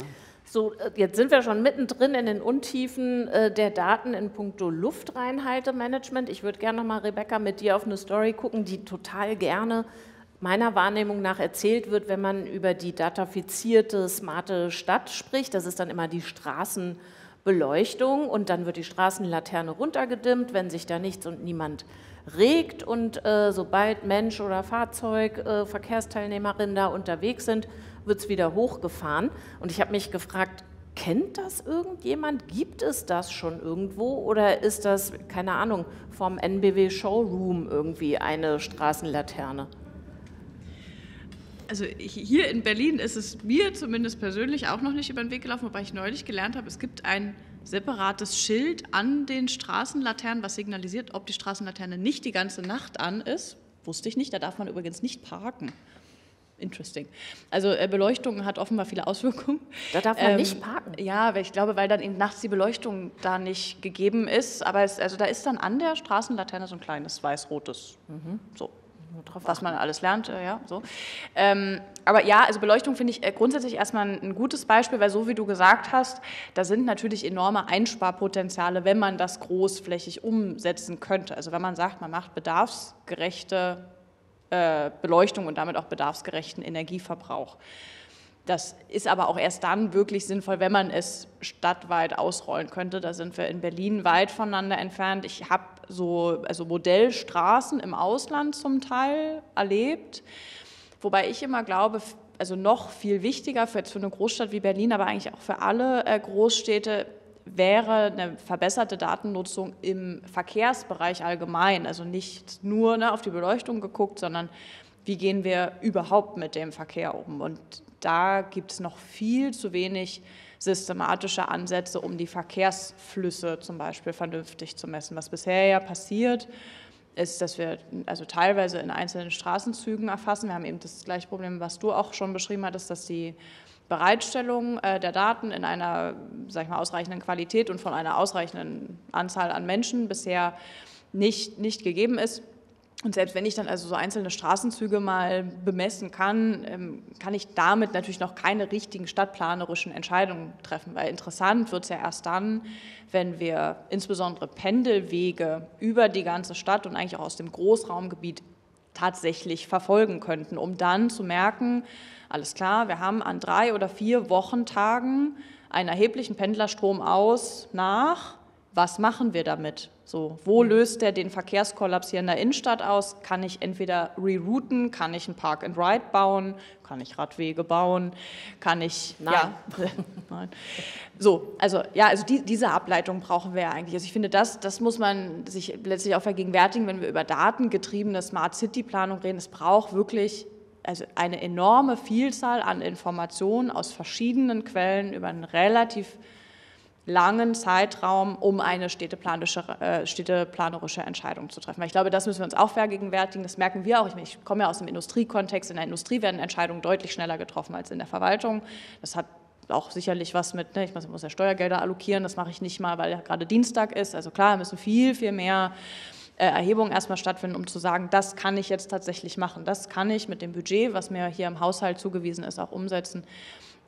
[SPEAKER 2] So, äh, jetzt sind wir schon mittendrin in den Untiefen äh, der Daten in puncto Luftreinhaltemanagement. Ich würde gerne noch mal, Rebecca, mit dir auf eine Story gucken, die total gerne meiner Wahrnehmung nach erzählt wird, wenn man über die datafizierte, smarte Stadt spricht. Das ist dann immer die Straßenbeleuchtung und dann wird die Straßenlaterne runtergedimmt, wenn sich da nichts und niemand regt und äh, sobald Mensch oder Fahrzeug, äh, Verkehrsteilnehmerinnen da unterwegs sind, wird es wieder hochgefahren. Und ich habe mich gefragt, kennt das irgendjemand? Gibt es das schon irgendwo? Oder ist das, keine Ahnung, vom NBW Showroom irgendwie eine Straßenlaterne?
[SPEAKER 6] Also hier in Berlin ist es mir zumindest persönlich auch noch nicht über den Weg gelaufen, wobei ich neulich gelernt habe, es gibt ein separates Schild an den Straßenlaternen, was signalisiert, ob die Straßenlaterne nicht die ganze Nacht an ist. Wusste ich nicht, da darf man übrigens nicht parken interesting. Also äh, Beleuchtung hat offenbar viele Auswirkungen.
[SPEAKER 2] Da darf man ähm, nicht parken.
[SPEAKER 6] Ja, ich glaube, weil dann eben nachts die Beleuchtung da nicht gegeben ist. Aber es, also da ist dann an der Straßenlaterne so ein kleines weiß-rotes. Mhm. So. Was man alles lernt, äh, ja, so. Ähm, aber ja, also Beleuchtung finde ich äh, grundsätzlich erstmal ein gutes Beispiel, weil so wie du gesagt hast, da sind natürlich enorme Einsparpotenziale, wenn man das großflächig umsetzen könnte. Also wenn man sagt, man macht bedarfsgerechte äh, Beleuchtung und damit auch bedarfsgerechten Energieverbrauch. Das ist aber auch erst dann wirklich sinnvoll, wenn man es stadtweit ausrollen könnte. Da sind wir in Berlin weit voneinander entfernt. Ich habe so also Modellstraßen im Ausland zum Teil erlebt, wobei ich immer glaube, also noch viel wichtiger für, für eine Großstadt wie Berlin, aber eigentlich auch für alle äh, Großstädte wäre eine verbesserte Datennutzung im Verkehrsbereich allgemein. Also nicht nur ne, auf die Beleuchtung geguckt, sondern wie gehen wir überhaupt mit dem Verkehr um. Und da gibt es noch viel zu wenig systematische Ansätze, um die Verkehrsflüsse zum Beispiel vernünftig zu messen. Was bisher ja passiert, ist, dass wir also teilweise in einzelnen Straßenzügen erfassen. Wir haben eben das gleiche Problem, was du auch schon beschrieben hattest, dass die Bereitstellung äh, der Daten in einer sag ich mal, ausreichenden Qualität und von einer ausreichenden Anzahl an Menschen bisher nicht, nicht gegeben ist. Und selbst wenn ich dann also so einzelne Straßenzüge mal bemessen kann, ähm, kann ich damit natürlich noch keine richtigen stadtplanerischen Entscheidungen treffen, weil interessant wird es ja erst dann, wenn wir insbesondere Pendelwege über die ganze Stadt und eigentlich auch aus dem Großraumgebiet tatsächlich verfolgen könnten, um dann zu merken, alles klar, wir haben an drei oder vier Wochentagen einen erheblichen Pendlerstrom aus nach, was machen wir damit? So, wo löst der den Verkehrskollaps hier in der Innenstadt aus? Kann ich entweder rerouten, kann ich ein Park and Ride bauen, kann ich Radwege bauen, kann ich
[SPEAKER 2] Nein.
[SPEAKER 6] ja [laughs] Nein. So, also ja, also die, diese Ableitung brauchen wir ja eigentlich. Also ich finde, das, das muss man sich letztlich auch vergegenwärtigen, wenn wir über datengetriebene Smart City Planung reden. Es braucht wirklich also eine enorme Vielzahl an Informationen aus verschiedenen Quellen über einen relativ langen Zeitraum, um eine städteplanische, äh, städteplanerische Entscheidung zu treffen. Weil ich glaube, das müssen wir uns auch vergegenwärtigen. Das merken wir auch. Ich, ich komme ja aus dem Industriekontext. In der Industrie werden Entscheidungen deutlich schneller getroffen als in der Verwaltung. Das hat auch sicherlich was mit, ne, ich muss, ja Steuergelder allokieren, das mache ich nicht mal, weil ja gerade Dienstag ist. Also klar, müssen viel, viel mehr Erhebungen erstmal stattfinden, um zu sagen, das kann ich jetzt tatsächlich machen, das kann ich mit dem Budget, was mir hier im Haushalt zugewiesen ist, auch umsetzen.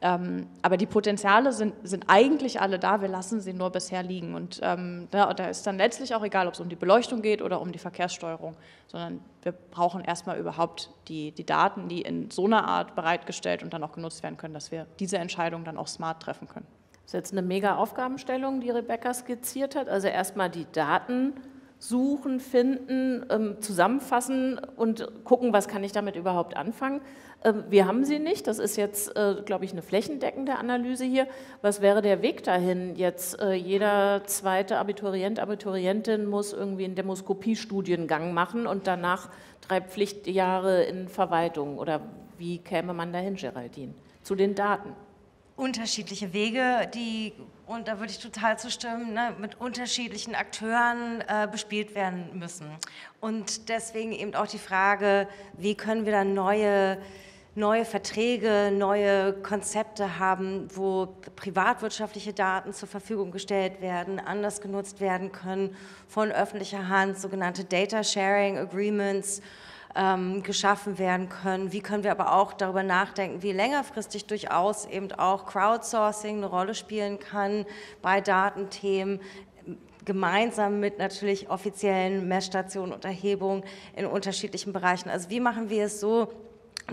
[SPEAKER 6] Ähm, aber die Potenziale sind, sind eigentlich alle da, wir lassen sie nur bisher liegen. Und ähm, da, da, ist dann letztlich auch egal, ob es um die Beleuchtung geht oder um die Verkehrssteuerung, sondern wir brauchen erstmal überhaupt die, die Daten, die in so einer Art bereitgestellt und dann auch genutzt werden können, dass wir diese Entscheidung dann auch smart treffen können.
[SPEAKER 2] Das ist jetzt eine mega Aufgabenstellung, die Rebecca skizziert hat. Also erstmal die Daten suchen, finden, ähm, zusammenfassen und gucken, was kann ich damit überhaupt anfangen. Ähm, wir haben sie nicht, das ist jetzt, äh, glaube ich, eine flächendeckende Analyse hier. Was wäre der Weg dahin? Jetzt äh, jeder zweite Abiturient, Abiturientin muss irgendwie einen Demoskopiestudiengang machen und danach drei Pflichtjahre in Verwaltung. Oder wie käme man dahin, Geraldine, zu den Daten?
[SPEAKER 5] unterschiedliche Wege, die, und da würde ich total zustimmen, ne, mit unterschiedlichen Akteuren äh, bespielt werden müssen. Und deswegen eben auch die Frage, wie können wir dann neue, neue Verträge, neue Konzepte haben, wo privatwirtschaftliche Daten zur Verfügung gestellt werden, anders genutzt werden können von öffentlicher Hand, sogenannte Data Sharing Agreements ähm, geschaffen werden können. Wie können wir aber auch darüber nachdenken, wie längerfristig durchaus eben auch Crowdsourcing eine Rolle spielen kann bei Datenthemen gemeinsam mit natürlich offiziellen Messstationen und Erhebungen in unterschiedlichen Bereichen. Also wie machen wir es so,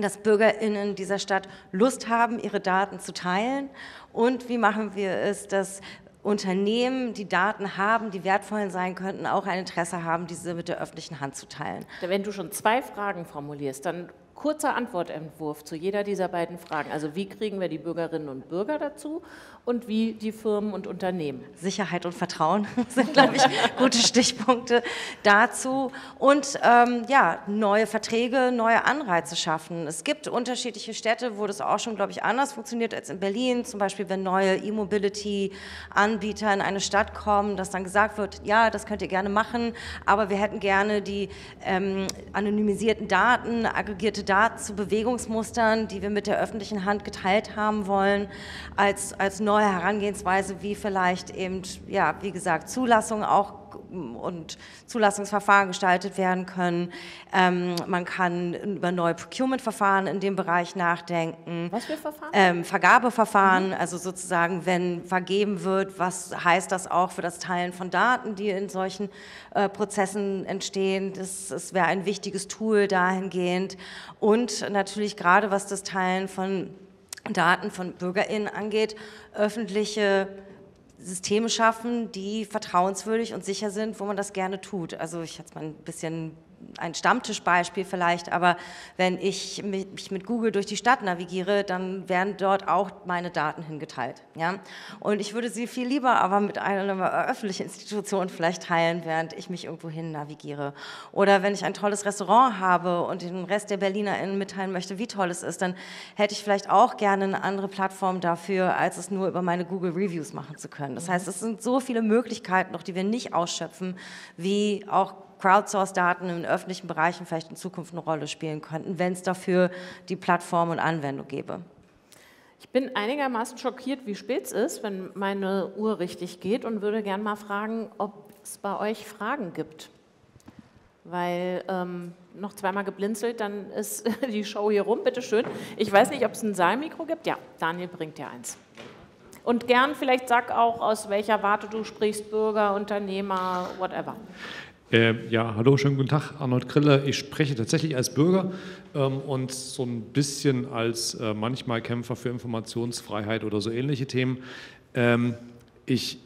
[SPEAKER 5] dass BürgerInnen dieser Stadt Lust haben, ihre Daten zu teilen? Und wie machen wir es, dass Unternehmen, die Daten haben, die wertvoll sein könnten, auch ein Interesse haben, diese mit der öffentlichen Hand zu teilen.
[SPEAKER 2] Wenn du schon zwei Fragen formulierst, dann kurzer Antwortentwurf zu jeder dieser beiden Fragen. Also wie kriegen wir die Bürgerinnen und Bürger dazu und wie die Firmen und Unternehmen?
[SPEAKER 5] Sicherheit und Vertrauen [laughs] sind, glaube ich, gute Stichpunkte dazu. Und ähm, ja, neue Verträge, neue Anreize schaffen. Es gibt unterschiedliche Städte, wo das auch schon, glaube ich, anders funktioniert als in Berlin. Zum Beispiel, wenn neue E-Mobility-Anbieter in eine Stadt kommen, dass dann gesagt wird, ja, das könnt ihr gerne machen, aber wir hätten gerne die ähm, anonymisierten Daten, aggregierte Daten, zu Bewegungsmustern, die wir mit der öffentlichen Hand geteilt haben wollen, als, als neue Herangehensweise, wie vielleicht eben, ja, wie gesagt, Zulassung auch und Zulassungsverfahren gestaltet werden können. Ähm, man kann über neue Procurement-Verfahren in dem Bereich nachdenken.
[SPEAKER 2] Was für Verfahren?
[SPEAKER 5] Ähm, Vergabeverfahren, mhm. also sozusagen, wenn vergeben wird, was heißt das auch für das Teilen von Daten, die in solchen äh, Prozessen entstehen. Das, das wäre ein wichtiges Tool dahingehend. Und natürlich gerade was das Teilen von Daten von BürgerInnen angeht, öffentliche Systeme schaffen, die vertrauenswürdig und sicher sind, wo man das gerne tut. Also ich jetzt mal ein bisschen ein Stammtischbeispiel vielleicht, aber wenn ich mich mit Google durch die Stadt navigiere, dann werden dort auch meine Daten hingeteilt. Ja? Und ich würde sie viel lieber aber mit einer öffentlichen Institution vielleicht teilen, während ich mich irgendwo hin navigiere. Oder wenn ich ein tolles Restaurant habe und den Rest der BerlinerInnen mitteilen möchte, wie toll es ist, dann hätte ich vielleicht auch gerne eine andere Plattform dafür, als es nur über meine Google Reviews machen zu können. Das heißt, es sind so viele Möglichkeiten noch, die wir nicht ausschöpfen, wie auch Crowdsource-Daten in öffentlichen Bereichen vielleicht in Zukunft eine Rolle spielen könnten, wenn es dafür die Plattform und Anwendung gäbe.
[SPEAKER 2] Ich bin einigermaßen schockiert, wie spät es ist, wenn meine Uhr richtig geht und würde gerne mal fragen, ob es bei euch Fragen gibt. Weil ähm, noch zweimal geblinzelt, dann ist [laughs] die Show hier rum. Bitte schön. Ich weiß nicht, ob es ein Saalmikro gibt. Ja, Daniel bringt dir eins. Und gern vielleicht sag auch, aus welcher Warte du sprichst, Bürger, Unternehmer, whatever.
[SPEAKER 7] Äh, ja, hallo, schönen guten Tag, Arnold Krille. Ich spreche tatsächlich als Bürger ähm, und so ein bisschen als äh, manchmal Kämpfer für Informationsfreiheit oder so ähnliche Themen. Ähm, ich,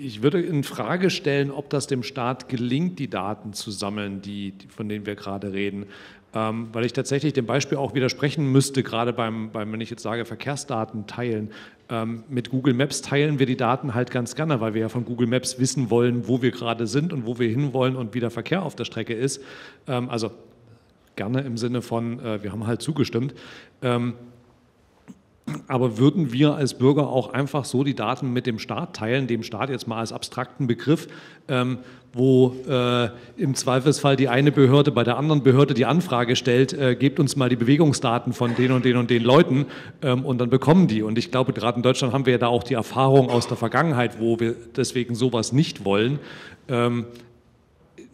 [SPEAKER 7] ich würde in Frage stellen, ob das dem Staat gelingt, die Daten zu sammeln, die, von denen wir gerade reden. Ähm, weil ich tatsächlich dem Beispiel auch widersprechen müsste, gerade beim, beim wenn ich jetzt sage, Verkehrsdaten teilen. Ähm, mit Google Maps teilen wir die Daten halt ganz gerne, weil wir ja von Google Maps wissen wollen, wo wir gerade sind und wo wir hinwollen und wie der Verkehr auf der Strecke ist. Ähm, also gerne im Sinne von, äh, wir haben halt zugestimmt. Ähm, aber würden wir als Bürger auch einfach so die Daten mit dem Staat teilen, dem Staat jetzt mal als abstrakten Begriff, ähm, wo äh, im Zweifelsfall die eine Behörde bei der anderen Behörde die Anfrage stellt, äh, gebt uns mal die Bewegungsdaten von den und den und den Leuten ähm, und dann bekommen die. Und ich glaube, gerade in Deutschland haben wir ja da auch die Erfahrung aus der Vergangenheit, wo wir deswegen sowas nicht wollen. Ähm,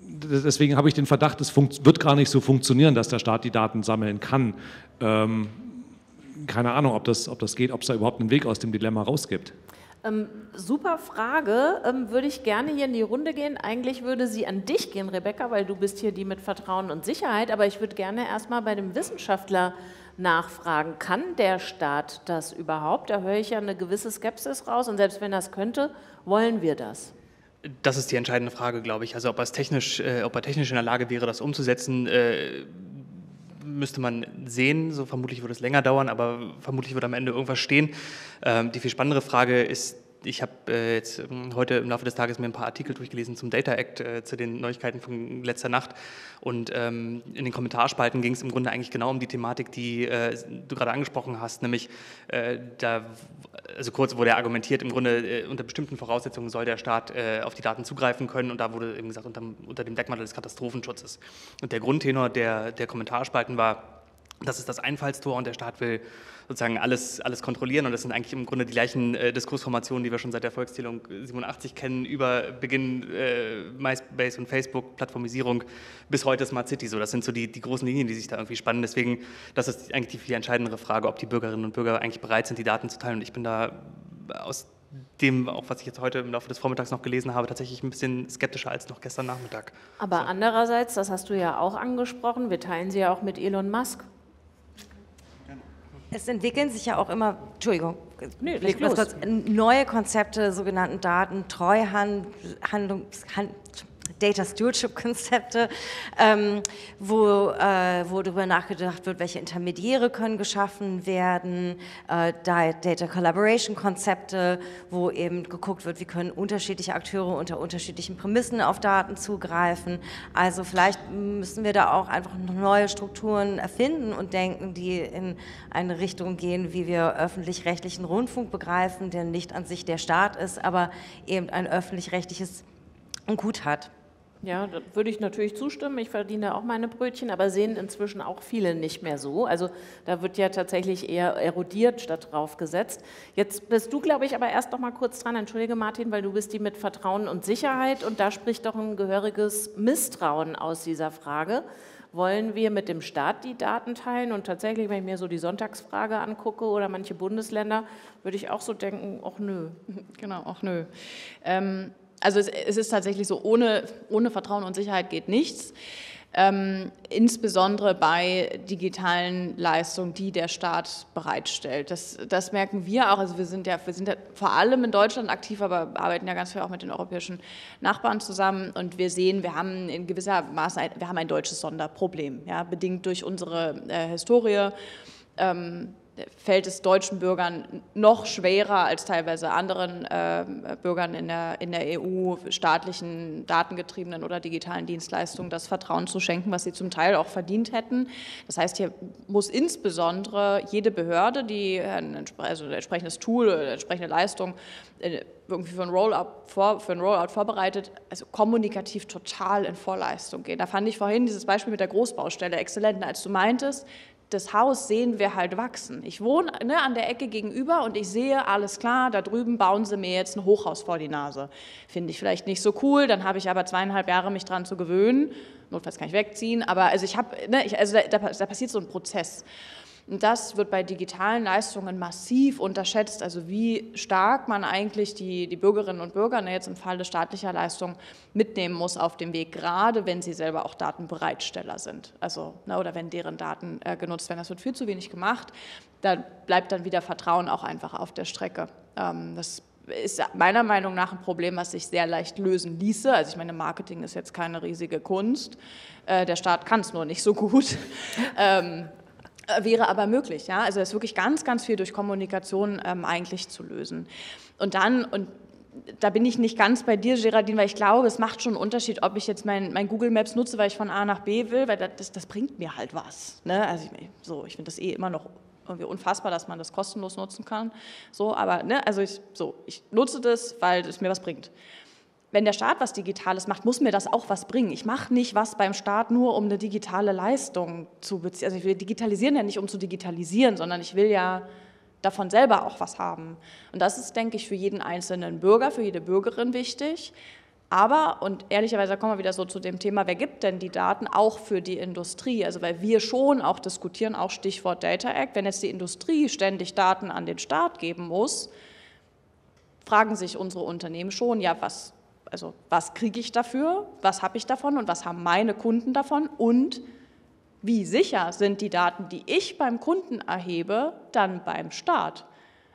[SPEAKER 7] deswegen habe ich den Verdacht, es wird gar nicht so funktionieren, dass der Staat die Daten sammeln kann. Ähm, keine Ahnung, ob das, ob das geht, ob es da überhaupt einen Weg aus dem Dilemma rausgibt.
[SPEAKER 2] Ähm, super Frage, ähm, würde ich gerne hier in die Runde gehen. Eigentlich würde sie an dich gehen, Rebecca, weil du bist hier die mit Vertrauen und Sicherheit, aber ich würde gerne erstmal bei dem Wissenschaftler nachfragen, kann der Staat das überhaupt? Da höre ich ja eine gewisse Skepsis raus und selbst wenn das könnte, wollen wir das?
[SPEAKER 3] Das ist die entscheidende Frage, glaube ich. Also ob, technisch, äh, ob er technisch in der Lage wäre, das umzusetzen, äh, müsste man sehen. So vermutlich würde es länger dauern, aber vermutlich wird am Ende irgendwas stehen. Ähm, die viel spannendere Frage ist ich habe äh, jetzt ähm, heute im Laufe des Tages mir ein paar Artikel durchgelesen zum Data Act, äh, zu den Neuigkeiten von letzter Nacht. Und ähm, in den Kommentarspalten ging es im Grunde eigentlich genau um die Thematik, die äh, du gerade angesprochen hast, nämlich äh, da, also kurz wurde argumentiert, im Grunde äh, unter bestimmten Voraussetzungen soll der Staat äh, auf die Daten zugreifen können und da wurde eben gesagt, unter, unter dem Deckmantel des Katastrophenschutzes. Und der Grundtenor der, der Kommentarspalten war, das ist das Einfallstor und der Staat will sozusagen alles, alles kontrollieren. Und das sind eigentlich im Grunde die gleichen äh, Diskursformationen, die wir schon seit der Volkszählung 87 kennen, über Beginn äh, MySpace und Facebook, Plattformisierung bis heute Smart City. So, das sind so die, die großen Linien, die sich da irgendwie spannen. Deswegen, das ist eigentlich die viel entscheidendere Frage, ob die Bürgerinnen und Bürger eigentlich bereit sind, die Daten zu teilen. Und ich bin da aus dem, auch was ich jetzt heute im Laufe des Vormittags noch gelesen habe, tatsächlich ein bisschen skeptischer als noch gestern Nachmittag.
[SPEAKER 2] Aber so. andererseits, das hast du ja auch angesprochen, wir teilen sie ja auch mit Elon Musk.
[SPEAKER 5] Es entwickeln sich ja auch immer, Entschuldigung, nee, kurz, neue Konzepte, sogenannten Daten, Treuhand, Handlungs, Hand, Data Stewardship Konzepte, ähm, wo, äh, wo darüber nachgedacht wird, welche Intermediäre können geschaffen werden, äh, Data Collaboration Konzepte, wo eben geguckt wird, wie können unterschiedliche Akteure unter unterschiedlichen Prämissen auf Daten zugreifen. Also vielleicht müssen wir da auch einfach neue Strukturen erfinden und denken, die in eine Richtung gehen, wie wir öffentlich-rechtlichen Rundfunk begreifen, der nicht an sich der Staat ist, aber eben ein öffentlich-rechtliches Gut hat.
[SPEAKER 2] Ja, da würde ich natürlich zustimmen. Ich verdiene auch meine Brötchen, aber sehen inzwischen auch viele nicht mehr so. Also da wird ja tatsächlich eher erodiert statt drauf gesetzt. Jetzt bist du, glaube ich, aber erst noch mal kurz dran. Entschuldige, Martin, weil du bist die mit Vertrauen und Sicherheit und da spricht doch ein gehöriges Misstrauen aus dieser Frage. Wollen wir mit dem Staat die Daten teilen? Und tatsächlich, wenn ich mir so die Sonntagsfrage angucke oder manche Bundesländer, würde ich auch so denken, ach nö.
[SPEAKER 6] Genau, ach nö. Ähm also es, es ist tatsächlich so, ohne, ohne Vertrauen und Sicherheit geht nichts. ähm, insbesondere bei digitalen Leistungen, die der Staat bereitstellt. Das, das merken wir auch. Also wir sind ja, wir sind ja vor allem in Deutschland aktiv, aber arbeiten ja ganz viel auch mit den europäischen Nachbarn zusammen. Und wir sehen, wir haben in gewisser Maße, ein, wir haben ein deutsches Sonderproblem, ja, bedingt durch unsere äh, Historie. Ähm, fällt es deutschen Bürgern noch schwerer als teilweise anderen äh, Bürgern in der, in der EU, staatlichen, datengetriebenen oder digitalen Dienstleistungen das Vertrauen zu schenken, was sie zum Teil auch verdient hätten. Das heißt, hier muss insbesondere jede Behörde, die ein, also ein entsprechendes Tool oder eine entsprechende Leistung äh, irgendwie für ein, Rollout vor, für ein Rollout vorbereitet, also kommunikativ total in Vorleistung gehen. Da fand ich vorhin dieses Beispiel mit der Großbaustelle exzellent, als du meintest, das Haus sehen wir halt wachsen. Ich wohne ne, an der Ecke gegenüber und ich sehe, alles klar, da drüben bauen sie mir jetzt ein Hochhaus vor die Nase. Finde ich vielleicht nicht so cool, dann habe ich aber zweieinhalb Jahre mich dran zu gewöhnen. Notfalls kann ich wegziehen, aber also ich habe, ne, also da, da passiert so ein Prozess. Und das wird bei digitalen Leistungen massiv unterschätzt, also wie stark man eigentlich die, die Bürgerinnen und Bürger ne, jetzt im Falle staatlicher Leistungen mitnehmen muss auf dem Weg, gerade wenn sie selber auch Datenbereitsteller sind. Also, ne, oder wenn deren Daten äh, genutzt werden. Das wird viel zu wenig gemacht. Da bleibt dann wieder Vertrauen auch einfach auf der Strecke. Ähm, das ist meiner Meinung nach ein Problem, was sich sehr leicht lösen ließe. Also ich meine, Marketing ist jetzt keine riesige Kunst. Äh, der Staat kann es nur nicht so gut. [laughs] äh, wäre aber möglich. Ja? Also es ist wirklich ganz, ganz viel durch Kommunikation ähm, eigentlich zu lösen. Und dann, und da bin ich nicht ganz bei dir, Geraldine, weil ich glaube, es macht schon einen Unterschied, ob ich jetzt mein, mein Google Maps nutze, weil ich von A nach B will, weil das, das bringt mir halt was. Ne? Also ich, so, ich finde das eh immer noch irgendwie unfassbar, dass man das kostenlos nutzen kann. So, aber ne, also ich, so, ich nutze das, weil es mir was bringt wenn der Staat was Digitales macht, muss mir das auch was bringen. Ich mache nicht was beim Staat nur, um eine digitale Leistung zu beziehen. Also will digitalisieren ja nicht, um zu digitalisieren, sondern ich will ja davon selber auch was haben. Und das ist, denke ich, für jeden einzelnen Bürger, für jede Bürgerin wichtig. Aber, und ehrlicherweise kommen wir wieder so zu dem Thema, wer gibt denn die Daten auch für die Industrie? Also weil wir schon auch diskutieren, auch Stichwort Data Act, wenn jetzt die Industrie ständig Daten an den Staat geben muss, fragen sich unsere Unternehmen schon, ja, was also was kriege ich dafür, was habe ich davon? Und was haben meine Kunden davon? Und wie sicher sind die Daten, die ich beim Kunden erhebe, dann beim Staat.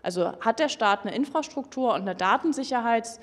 [SPEAKER 6] Also hat der Staat eine Infrastruktur und eine Datensicherheits-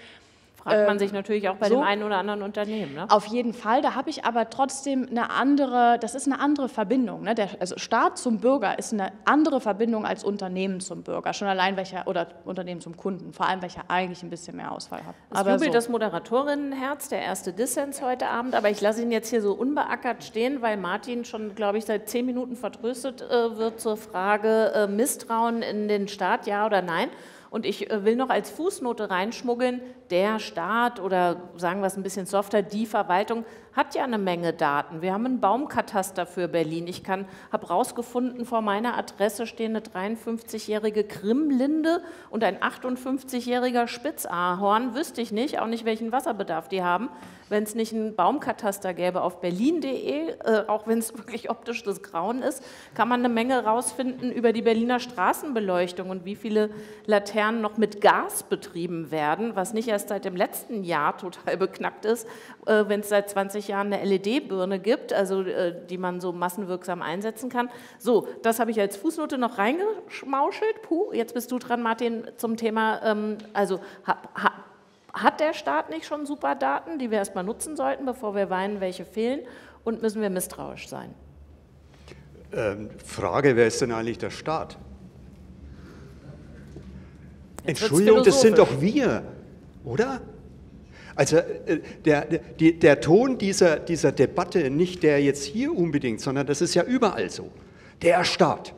[SPEAKER 2] Fragt man ähm, sich natürlich auch bei so, dem einen oder anderen Unternehmen. Ne?
[SPEAKER 6] Auf jeden Fall. Da habe ich aber trotzdem eine andere, das ist eine andere Verbindung. Ne? Der, also Staat zum Bürger ist eine andere Verbindung als Unternehmen zum Bürger. Schon allein welcher, oder Unternehmen zum Kunden, vor allem welcher eigentlich ein bisschen mehr Auswahl hat.
[SPEAKER 2] Es aber jubelt so. das Moderatorinnenherz, der erste Dissens heute Abend, aber ich lasse ihn jetzt hier so unbeackert stehen, weil Martin schon, glaube ich, seit zehn Minuten vertröstet äh, wird zur Frage äh, Misstrauen in den Staat, ja oder nein. Und ich äh, will noch als Fußnote reinschmuggeln, der Staat oder sagen wir es ein bisschen softer, die Verwaltung hat ja eine Menge Daten. Wir haben einen Baumkataster für Berlin. Ich habe herausgefunden, vor meiner Adresse stehen eine 53-jährige Krimlinde und ein 58-jähriger Spitzahorn. Wüsste ich nicht, auch nicht, welchen Wasserbedarf die haben. Wenn es nicht einen Baumkataster gäbe auf berlin.de, äh, auch wenn es wirklich optisch das Grauen ist, kann man eine Menge herausfinden über die Berliner Straßenbeleuchtung und wie viele Laternen noch mit Gas betrieben werden, was nicht erst seit dem letzten Jahr total beknackt ist, äh, wenn es seit 20 Jahren eine LED-Birne gibt, also äh, die man so massenwirksam einsetzen kann. So, das habe ich als Fußnote noch reingeschmauschelt. Puh, jetzt bist du dran, Martin, zum Thema, ähm, also ha, ha, hat der Staat nicht schon super Daten, die wir erstmal nutzen sollten, bevor wir weinen, welche fehlen? Und müssen wir misstrauisch sein?
[SPEAKER 4] Ähm, Frage, wer ist denn eigentlich der Staat? Jetzt Entschuldigung, das sind doch wir, oder? Also äh, der, der, der Ton dieser, dieser Debatte, nicht der jetzt hier unbedingt, sondern das ist ja überall so. Der Staat.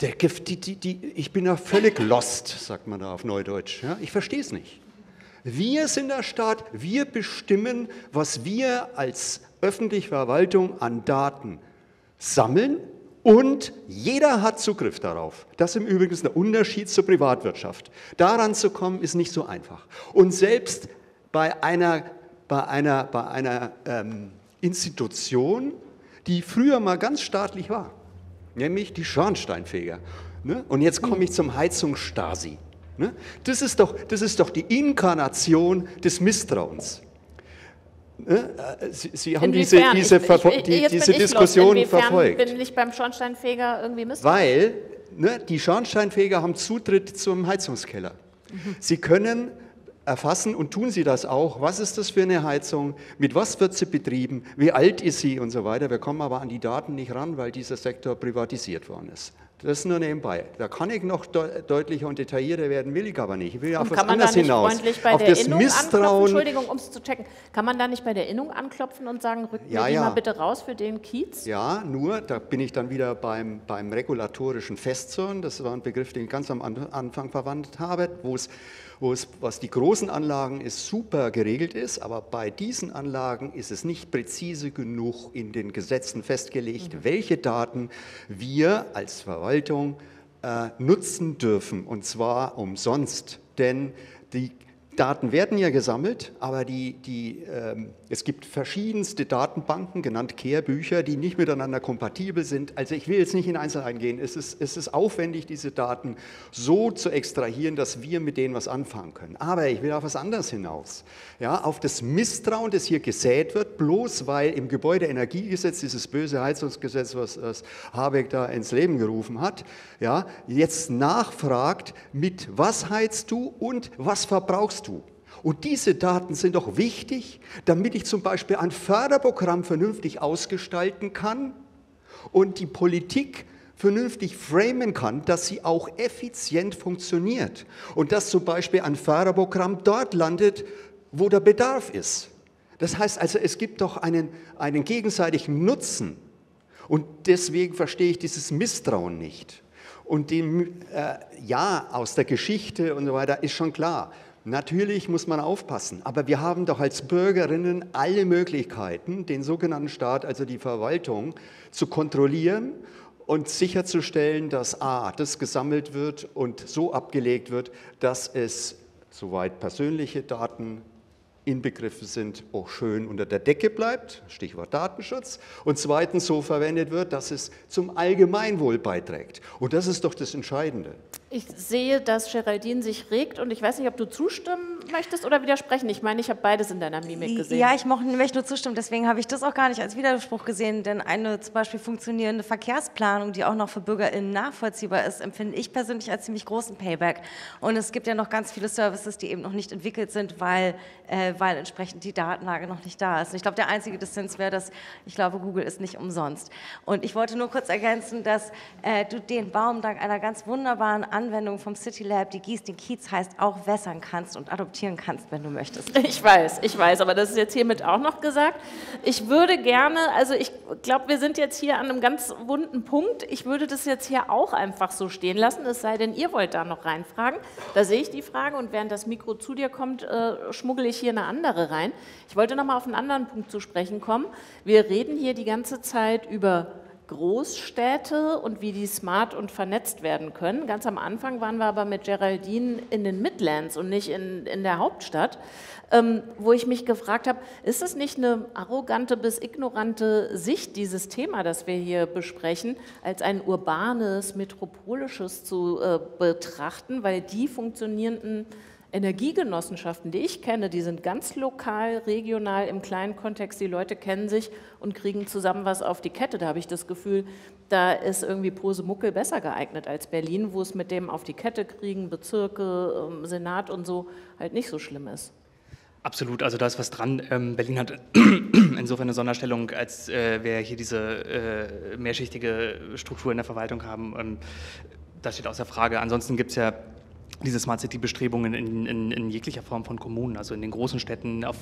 [SPEAKER 4] Der, die, die, die, ich bin ja völlig lost, sagt man da auf Neudeutsch. Ja? Ich verstehe es nicht. Wir sind der Staat, wir bestimmen, was wir als öffentliche Verwaltung an Daten sammeln und jeder hat Zugriff darauf. Das ist im Übrigen der Unterschied zur Privatwirtschaft. Daran zu kommen, ist nicht so einfach. Und selbst bei einer, bei einer, bei einer ähm, Institution, die früher mal ganz staatlich war, nämlich die Schornsteinfeger. Ne? Und jetzt komme ich zum Heizungsstasi. Ne? Das, ist doch, das ist doch die Inkarnation des Misstrauens. Ne? Äh, Sie, Sie haben diese, diese, ich, ich, die, diese Diskussion
[SPEAKER 2] los.
[SPEAKER 4] verfolgt.
[SPEAKER 2] bin ich beim Schornsteinfeger irgendwie misstrauisch?
[SPEAKER 4] Weil ne, die Schornsteinfeger haben Zutritt zum Heizungskeller. Mhm. Sie können erfassen und tun Sie das auch. Was ist das für eine Heizung? Mit was wird sie betrieben? Wie alt ist sie und so weiter? Wir kommen aber an die Daten nicht ran, weil dieser Sektor privatisiert worden ist. Das ist nur nebenbei. Da kann ich noch de deutlicher und detaillierter werden, will ich aber nicht. Ich will und auf was anderes hinaus.
[SPEAKER 2] auf das Misstrauen. Entschuldigung, um es zu checken. Kann man da nicht bei der Innung anklopfen und sagen, rückt ja, die ja. mal bitte raus für den Kiez?
[SPEAKER 4] Ja, nur, da bin ich dann wieder beim, beim regulatorischen Festzorn. Das war ein Begriff, den ich ganz am Anfang verwandt habe, wo es wo es, was die großen Anlagen ist, super geregelt ist, aber bei diesen Anlagen ist es nicht präzise genug in den Gesetzen festgelegt, mhm. welche Daten wir als Verwaltung äh, nutzen dürfen, und zwar umsonst. Denn die Daten werden ja gesammelt, aber die, die, ähm, es gibt verschiedenste Datenbanken, genannt Kehrbücher, die nicht miteinander kompatibel sind. Also ich will jetzt nicht in Einzelheiten gehen. Es ist, es ist aufwendig, diese Daten so zu extrahieren, dass wir mit denen was anfangen können. Aber ich will auf was anderes hinaus. Ja, auf das Misstrauen, das hier gesät wird, bloß weil im Gebäudeenergiegesetz, dieses böse Heizungsgesetz, was, was Habeck da ins Leben gerufen hat, ja, jetzt nachfragt, mit was heizt du und was verbrauchst du? Und diese Daten sind doch wichtig, damit ich zum Beispiel ein Förderprogramm vernünftig ausgestalten kann und die Politik vernünftig framen kann, dass sie auch effizient funktioniert und dass zum Beispiel ein Förderprogramm dort landet, wo der Bedarf ist. Das heißt also, es gibt doch einen, einen gegenseitigen Nutzen und deswegen verstehe ich dieses Misstrauen nicht. Und dem, äh, ja, aus der Geschichte und so weiter ist schon klar, Natürlich muss man aufpassen, aber wir haben doch als Bürgerinnen alle Möglichkeiten, den sogenannten Staat, also die Verwaltung, zu kontrollieren und sicherzustellen, dass a, das gesammelt wird und so abgelegt wird, dass es soweit persönliche Daten inbegriffen sind, auch schön unter der Decke bleibt, Stichwort Datenschutz, und zweitens so verwendet wird, dass es zum Allgemeinwohl beiträgt. Und das ist doch das Entscheidende.
[SPEAKER 2] Ich sehe, dass Geraldine sich regt und ich weiß nicht, ob du zustimmen möchtest oder widersprechen. Ich meine, ich habe beides in deiner Mimik gesehen.
[SPEAKER 5] Ja, ich möchte nur zustimmen, deswegen habe ich das auch gar nicht als Widerspruch gesehen, denn eine zum Beispiel funktionierende Verkehrsplanung, die auch noch für BürgerInnen nachvollziehbar ist, empfinde ich persönlich als ziemlich großen Payback. Und es gibt ja noch ganz viele Services, die eben noch nicht entwickelt sind, weil, äh, weil entsprechend die Datenlage noch nicht da ist. Und ich glaube, der einzige Dissens wäre, dass ich glaube, Google ist nicht umsonst. Und ich wollte nur kurz ergänzen, dass äh, du den Baum dank einer ganz wunderbaren Anwendung vom City Lab, die Gieß den Kiez heißt, auch wässern kannst und adoptieren kannst, wenn du möchtest. [laughs]
[SPEAKER 2] Ich weiß, ich weiß, aber das ist jetzt hiermit auch noch gesagt. Ich würde gerne, also ich glaube, wir sind jetzt hier an einem ganz wunden Punkt. Ich würde das jetzt hier auch einfach so stehen lassen, es sei denn, ihr wollt da noch reinfragen. Da sehe ich die Frage und während das Mikro zu dir kommt, äh, schmuggle ich hier eine andere rein. Ich wollte noch mal auf einen anderen Punkt zu sprechen kommen. Wir reden hier die ganze Zeit über Großstädte und wie die smart und vernetzt werden können. Ganz am Anfang waren wir aber mit Geraldine in den Midlands und nicht in, in der Hauptstadt, ähm, wo ich mich gefragt habe, ist es nicht eine arrogante bis ignorante Sicht, dieses Thema, das wir hier besprechen, als ein urbanes, metropolisches zu äh, betrachten, weil die funktionierenden Energiegenossenschaften, die ich kenne, die sind ganz lokal, regional, im kleinen Kontext. Die Leute kennen sich und kriegen zusammen was auf die Kette. Da habe ich das Gefühl, da ist irgendwie Posemuckel besser geeignet als Berlin, wo es mit dem auf die Kette kriegen, Bezirke, ähm, Senat und so halt nicht so schlimm ist.
[SPEAKER 3] Absolut, also da ist was dran. Ähm, Berlin hat [clears throat] insofern eine Sonderstellung, als äh, wir hier diese äh, mehrschichtige Struktur in der Verwaltung haben. Ähm, das steht außer Frage. Ansonsten gibt es ja diese Smart City-Bestrebungen in, in, in, jeglicher Form von Kommunen, also in den großen Städten auf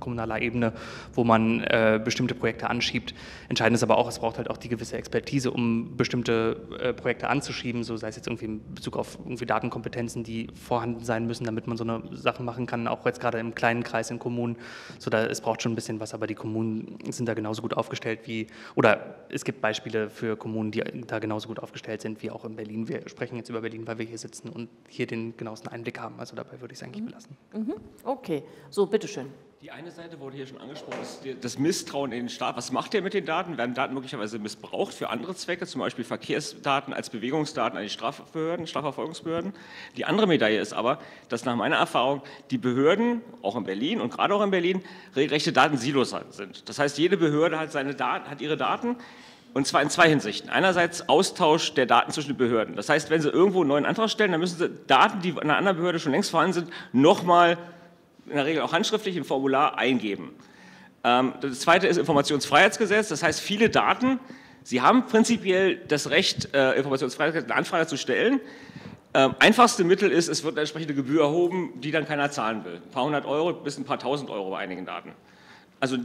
[SPEAKER 3] kommunaler Ebene, wo man äh, bestimmte Projekte anschiebt. Entscheidend ist aber auch, es braucht halt auch die gewisse Expertise, um bestimmte äh, Projekte anzuschieben, so sei es jetzt irgendwie in Bezug auf irgendwie Datenkompetenzen, die vorhanden sein müssen, damit man so eine Sache machen kann, auch jetzt gerade im kleinen Kreis in Kommunen. So da, es braucht schon ein bisschen was, aber die Kommunen sind da genauso gut aufgestellt wie, oder es gibt Beispiele für Kommunen, die da genauso gut aufgestellt sind wie auch in Berlin. Wir sprechen jetzt über Berlin, weil wir hier sitzen und hier den genauesten Einblick haben. Also dabei würde ich es eigentlich mhm. belassen.
[SPEAKER 2] Mhm. Okay, so bitteschön.
[SPEAKER 8] Die eine Seite wurde hier schon angesprochen, das Misstrauen in den Staat. Was macht der mit den Daten? Werden Daten möglicherweise missbraucht für andere Zwecke, zum Beispiel Verkehrsdaten als Bewegungsdaten an die Strafbehörden, Strafverfolgungsbehörden? Die andere Medaille ist aber, dass nach meiner Erfahrung die Behörden, auch in Berlin und gerade auch in Berlin, regelrechte Datensilos sind. Das heißt, jede Behörde hat, seine Daten, hat ihre Daten und zwar in zwei Hinsichten. Einerseits Austausch der Daten zwischen den Behörden. Das heißt, wenn Sie irgendwo einen neuen Antrag stellen, dann müssen Sie Daten, die in einer anderen Behörde schon längst vorhanden sind, nochmal in der Regel auch handschriftlich im Formular eingeben. Ähm, das zweite ist Informationsfreiheitsgesetz. Das heißt, viele Daten, Sie haben prinzipiell das Recht, äh, Informationsfreiheit, eine Anfrage zu stellen. Ähm, einfachste Mittel ist, es wird eine entsprechende Gebühr erhoben, die dann keiner zahlen will. Ein paar hundert Euro bis ein paar tausend Euro bei einigen Daten. Also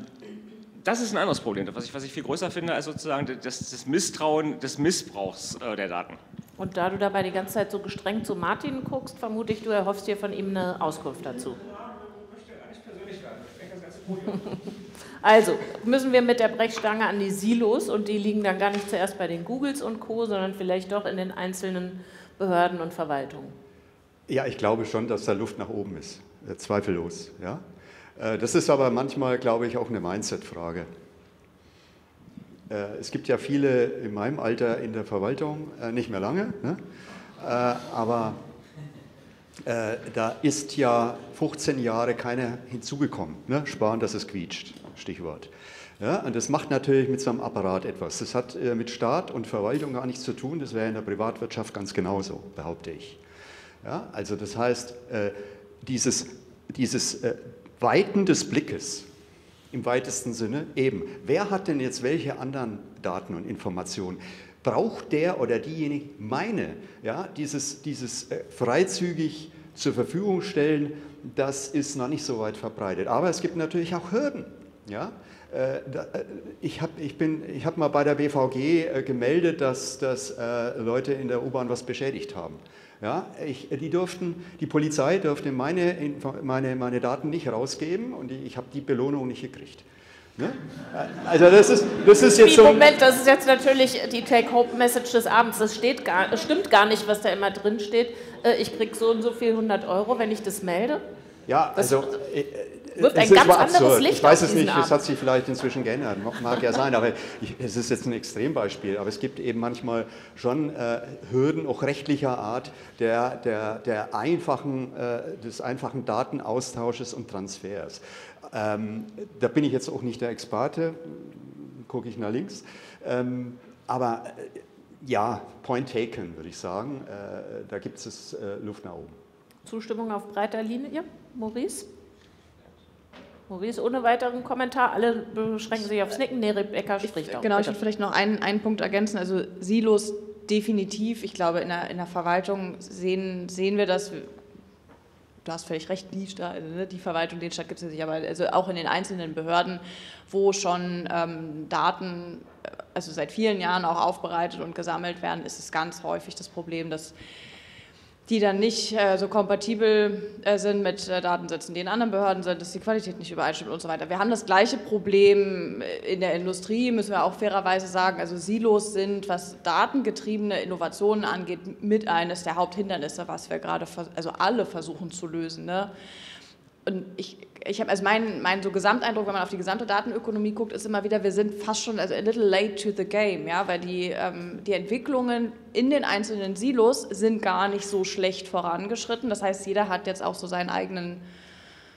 [SPEAKER 8] das ist ein anderes Problem, was ich, was ich viel größer finde als sozusagen das, das Misstrauen des Missbrauchs äh, der Daten.
[SPEAKER 2] Und da du dabei die ganze Zeit so gestrengt zu Martin guckst, vermute ich, du erhoffst dir von ihm eine Auskunft dazu. [laughs] Also müssen wir mit der Brechstange an die Silos und die liegen dann gar nicht zuerst bei den Googles und Co., sondern vielleicht doch in den einzelnen Behörden und Verwaltungen.
[SPEAKER 4] Ja, ich glaube schon, dass da Luft nach oben ist, äh, zweifellos. Ja? Äh, das ist aber manchmal, glaube ich, auch eine Mindset-Frage. Äh, es gibt ja viele in meinem Alter in der Verwaltung, äh, nicht mehr lange, ne? aber da ist ja 15 Jahre keiner hinzugekommen. Ne? Sparen, dass es quietscht, Stichwort. Ja, und das macht natürlich mit so einem Apparat etwas. Das hat mit Staat und Verwaltung gar nichts zu tun. Das wäre in der Privatwirtschaft ganz genauso, behaupte ich. Ja, also das heißt, dieses, dieses Weiten des Blickes im weitesten Sinne eben. Wer hat denn jetzt welche anderen Daten und Informationen? Braucht der oder diejenige meine, ja, dieses, dieses äh, freizügig zur Verfügung stellen, das ist noch nicht so weit verbreitet. Aber es gibt natürlich auch Hürden. Ja? Äh, äh, ich habe ich ich hab mal bei der BVG gemeldet, dass, dass Leute in der U-Bahn was beschädigt haben. Ja, ich, die, durften, die Polizei durfte meine, meine, meine Daten nicht rausgeben und ich habe die Belohnung nicht gekriegt. Ne? Also das ist, das ist jetzt
[SPEAKER 2] so. Moment, das ist jetzt natürlich die Take-Home-Message des Abends. Das steht gar, stimmt gar nicht, was da immer drin steht. Äh, ich kriege so und so viel 100 Euro, wenn ich das melde.
[SPEAKER 4] Ja, also äh,
[SPEAKER 2] wirft ein ganz anderes absurd.
[SPEAKER 4] Licht Ich weiß es nicht, es hat sich vielleicht inzwischen geändert, mag ja sein, aber ich, es ist jetzt ein Extrembeispiel. Aber es gibt eben manchmal schon äh, Hürden, auch rechtlicher Art, der, der, der einfachen, äh, des einfachen Datenaustausches und Transfers. Ähm, da bin ich jetzt auch nicht der Experte, gucke ich nach links. Ähm, aber äh, ja, point taken, würde ich sagen. Äh, da gibt es äh, Luft nach oben.
[SPEAKER 2] Zustimmung auf breiter Linie, Maurice? Maurice, ohne weiteren Kommentar. Alle beschränken sich aufs Nicken. Nee, Rebecca spricht auch.
[SPEAKER 6] Genau, ich würde vielleicht noch einen, einen Punkt ergänzen. Also Silos definitiv. Ich glaube, in der, in der Verwaltung sehen, sehen wir das. Du hast völlig recht, die, ne, die Verwaltung, den Staat gibt es ja nicht, aber also auch in den einzelnen Behörden, wo schon ähm, Daten also seit vielen Jahren auch aufbereitet und gesammelt werden, ist es ganz häufig das Problem, dass die dann nicht äh, so kompatibel äh, sind mit äh, Datensätzen, die in anderen Behörden sind, dass die Qualität nicht übereinstimmt und so weiter. Wir haben das gleiche Problem äh, in der Industrie, müssen wir auch fairerweise sagen. Also Silos sind, was datengetriebene Innovationen angeht, mit eines der Haupthindernisse, was wir gerade, also alle versuchen zu lösen. Ne? Und ich ich habe also mein, mein so Gesamteindruck, wenn man auf die gesamte Datenökonomie guckt, ist immer wieder, wir sind fast schon also a little late to the game, ja, weil die, ähm, die Entwicklungen in den einzelnen Silos sind gar nicht so schlecht vorangeschritten. Das heißt, jeder hat jetzt auch so seinen eigenen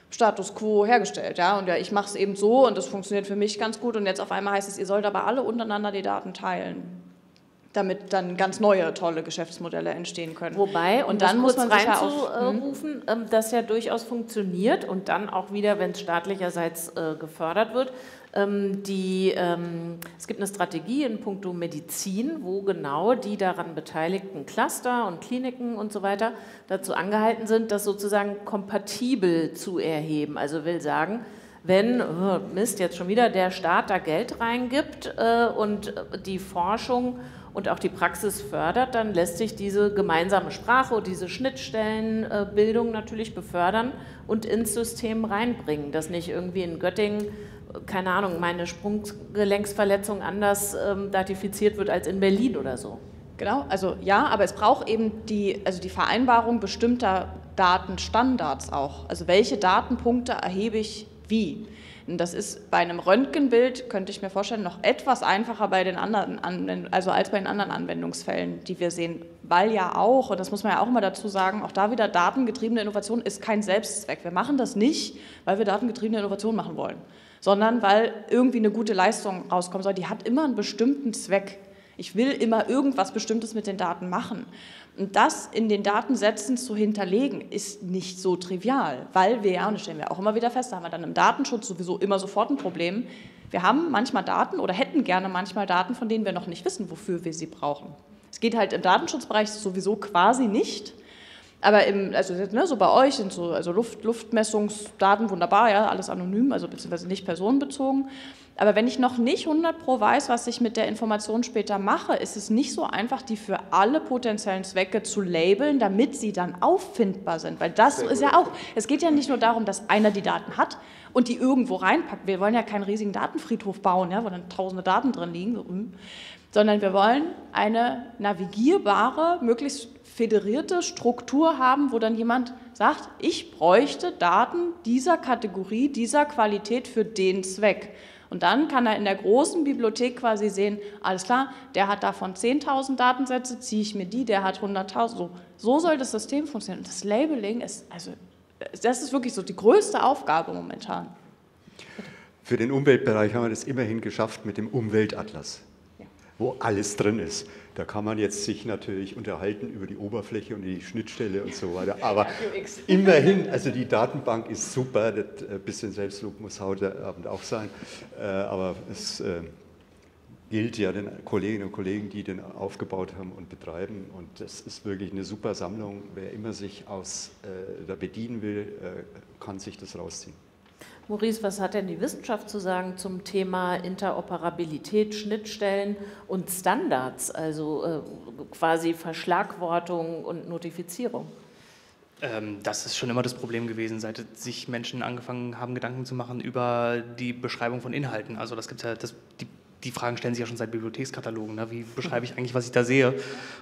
[SPEAKER 6] Status quo hergestellt, ja, und ja, ich mache es eben so und das funktioniert für mich ganz gut und jetzt auf einmal heißt es, ihr sollt aber alle untereinander die Daten teilen damit dann ganz neue tolle Geschäftsmodelle entstehen können.
[SPEAKER 2] Wobei, und, und dann muss man reinzurufen, hm? das ja durchaus funktioniert und dann auch wieder, wenn es staatlicherseits äh, gefördert wird. Ähm, die, ähm, es gibt eine Strategie in puncto Medizin, wo genau die daran beteiligten Cluster und Kliniken und so weiter dazu angehalten sind, das sozusagen kompatibel zu erheben. Also will sagen, wenn, oh Mist, jetzt schon wieder der Staat da Geld reingibt äh, und die Forschung und auch die Praxis fördert, dann lässt sich diese gemeinsame Sprache und diese Schnittstellenbildung natürlich befördern und ins System reinbringen, dass nicht irgendwie in Göttingen, keine Ahnung, meine Sprunggelenksverletzung anders ähm, datifiziert wird als in Berlin oder so.
[SPEAKER 6] Genau, also ja, aber es braucht eben die, also die Vereinbarung bestimmter Datenstandards auch. Also welche Datenpunkte erhebe ich Wie? Das ist bei einem Röntgenbild, könnte ich mir vorstellen, noch etwas einfacher bei den anderen, also als bei den anderen Anwendungsfällen, die wir sehen, weil ja auch, und das muss man ja auch immer dazu sagen, auch da wieder datengetriebene Innovation ist kein Selbstzweck. Wir machen das nicht, weil wir datengetriebene Innovation machen wollen, sondern weil irgendwie eine gute Leistung rauskommen soll. Die hat immer einen bestimmten Zweck. Ich will immer irgendwas Bestimmtes mit den Daten machen. Und das in den Datensätzen zu hinterlegen, ist nicht so trivial, weil wir ja, und das stellen wir auch immer wieder fest, da haben wir dann im Datenschutz sowieso immer sofort ein Problem. Wir haben manchmal Daten oder hätten gerne manchmal Daten, von denen wir noch nicht wissen, wofür wir sie brauchen. Es geht halt im Datenschutzbereich sowieso quasi nicht. Aber im, also ne, so bei euch sind so also Luft, Luftmessungsdaten wunderbar, ja, alles anonym, also beziehungsweise nicht personenbezogen. Aber wenn ich noch nicht 100 pro weiß, was ich mit der Information später mache, ist es nicht so einfach, die für alle potenziellen Zwecke zu labeln, damit sie dann auffindbar sind. Weil das ist ja auch, es geht ja nicht nur darum, dass einer die Daten hat und die irgendwo reinpackt. Wir wollen ja keinen riesigen Datenfriedhof bauen, ja, wo dann tausende Daten drin liegen, so, hm. sondern wir wollen eine navigierbare, möglichst föderierte Struktur haben, wo dann jemand sagt, ich bräuchte Daten dieser Kategorie, dieser Qualität für den Zweck. Und dann kann er in der großen Bibliothek quasi sehen, alles klar, der hat davon 10.000 Datensätze, ziehe ich mir die, der hat 100.000. So, so soll das System funktionieren. Und das Labeling ist, also, das ist wirklich so die größte Aufgabe momentan.
[SPEAKER 4] Für den Umweltbereich haben wir das immerhin geschafft mit dem Umweltatlas. Wo alles drin ist. Da kann man jetzt sich natürlich unterhalten über die Oberfläche und die Schnittstelle und so weiter. Aber immerhin, also die Datenbank ist super. Das äh, bisschen Selbstlob muss heute Abend auch sein. Äh, aber es äh, gilt ja den Kolleginnen und Kollegen, die den aufgebaut haben und betreiben. Und das ist wirklich eine super Sammlung. Wer immer sich aus da bedienen will, kann sich das rausziehen.
[SPEAKER 2] Maurice, was hat denn die Wissenschaft zu sagen zum Thema Interoperabilität, Schnittstellen und Standards, also äh, quasi Verschlagwortung und Notifizierung?
[SPEAKER 3] Ähm, das ist schon immer das Problem gewesen, seit sich Menschen angefangen haben, Gedanken zu machen über die Beschreibung von Inhalten. Also das gibt ja das, die die Fragen stellen sich ja schon seit Bibliothekskatalogen. Ne? Wie beschreibe ich eigentlich, was ich da sehe?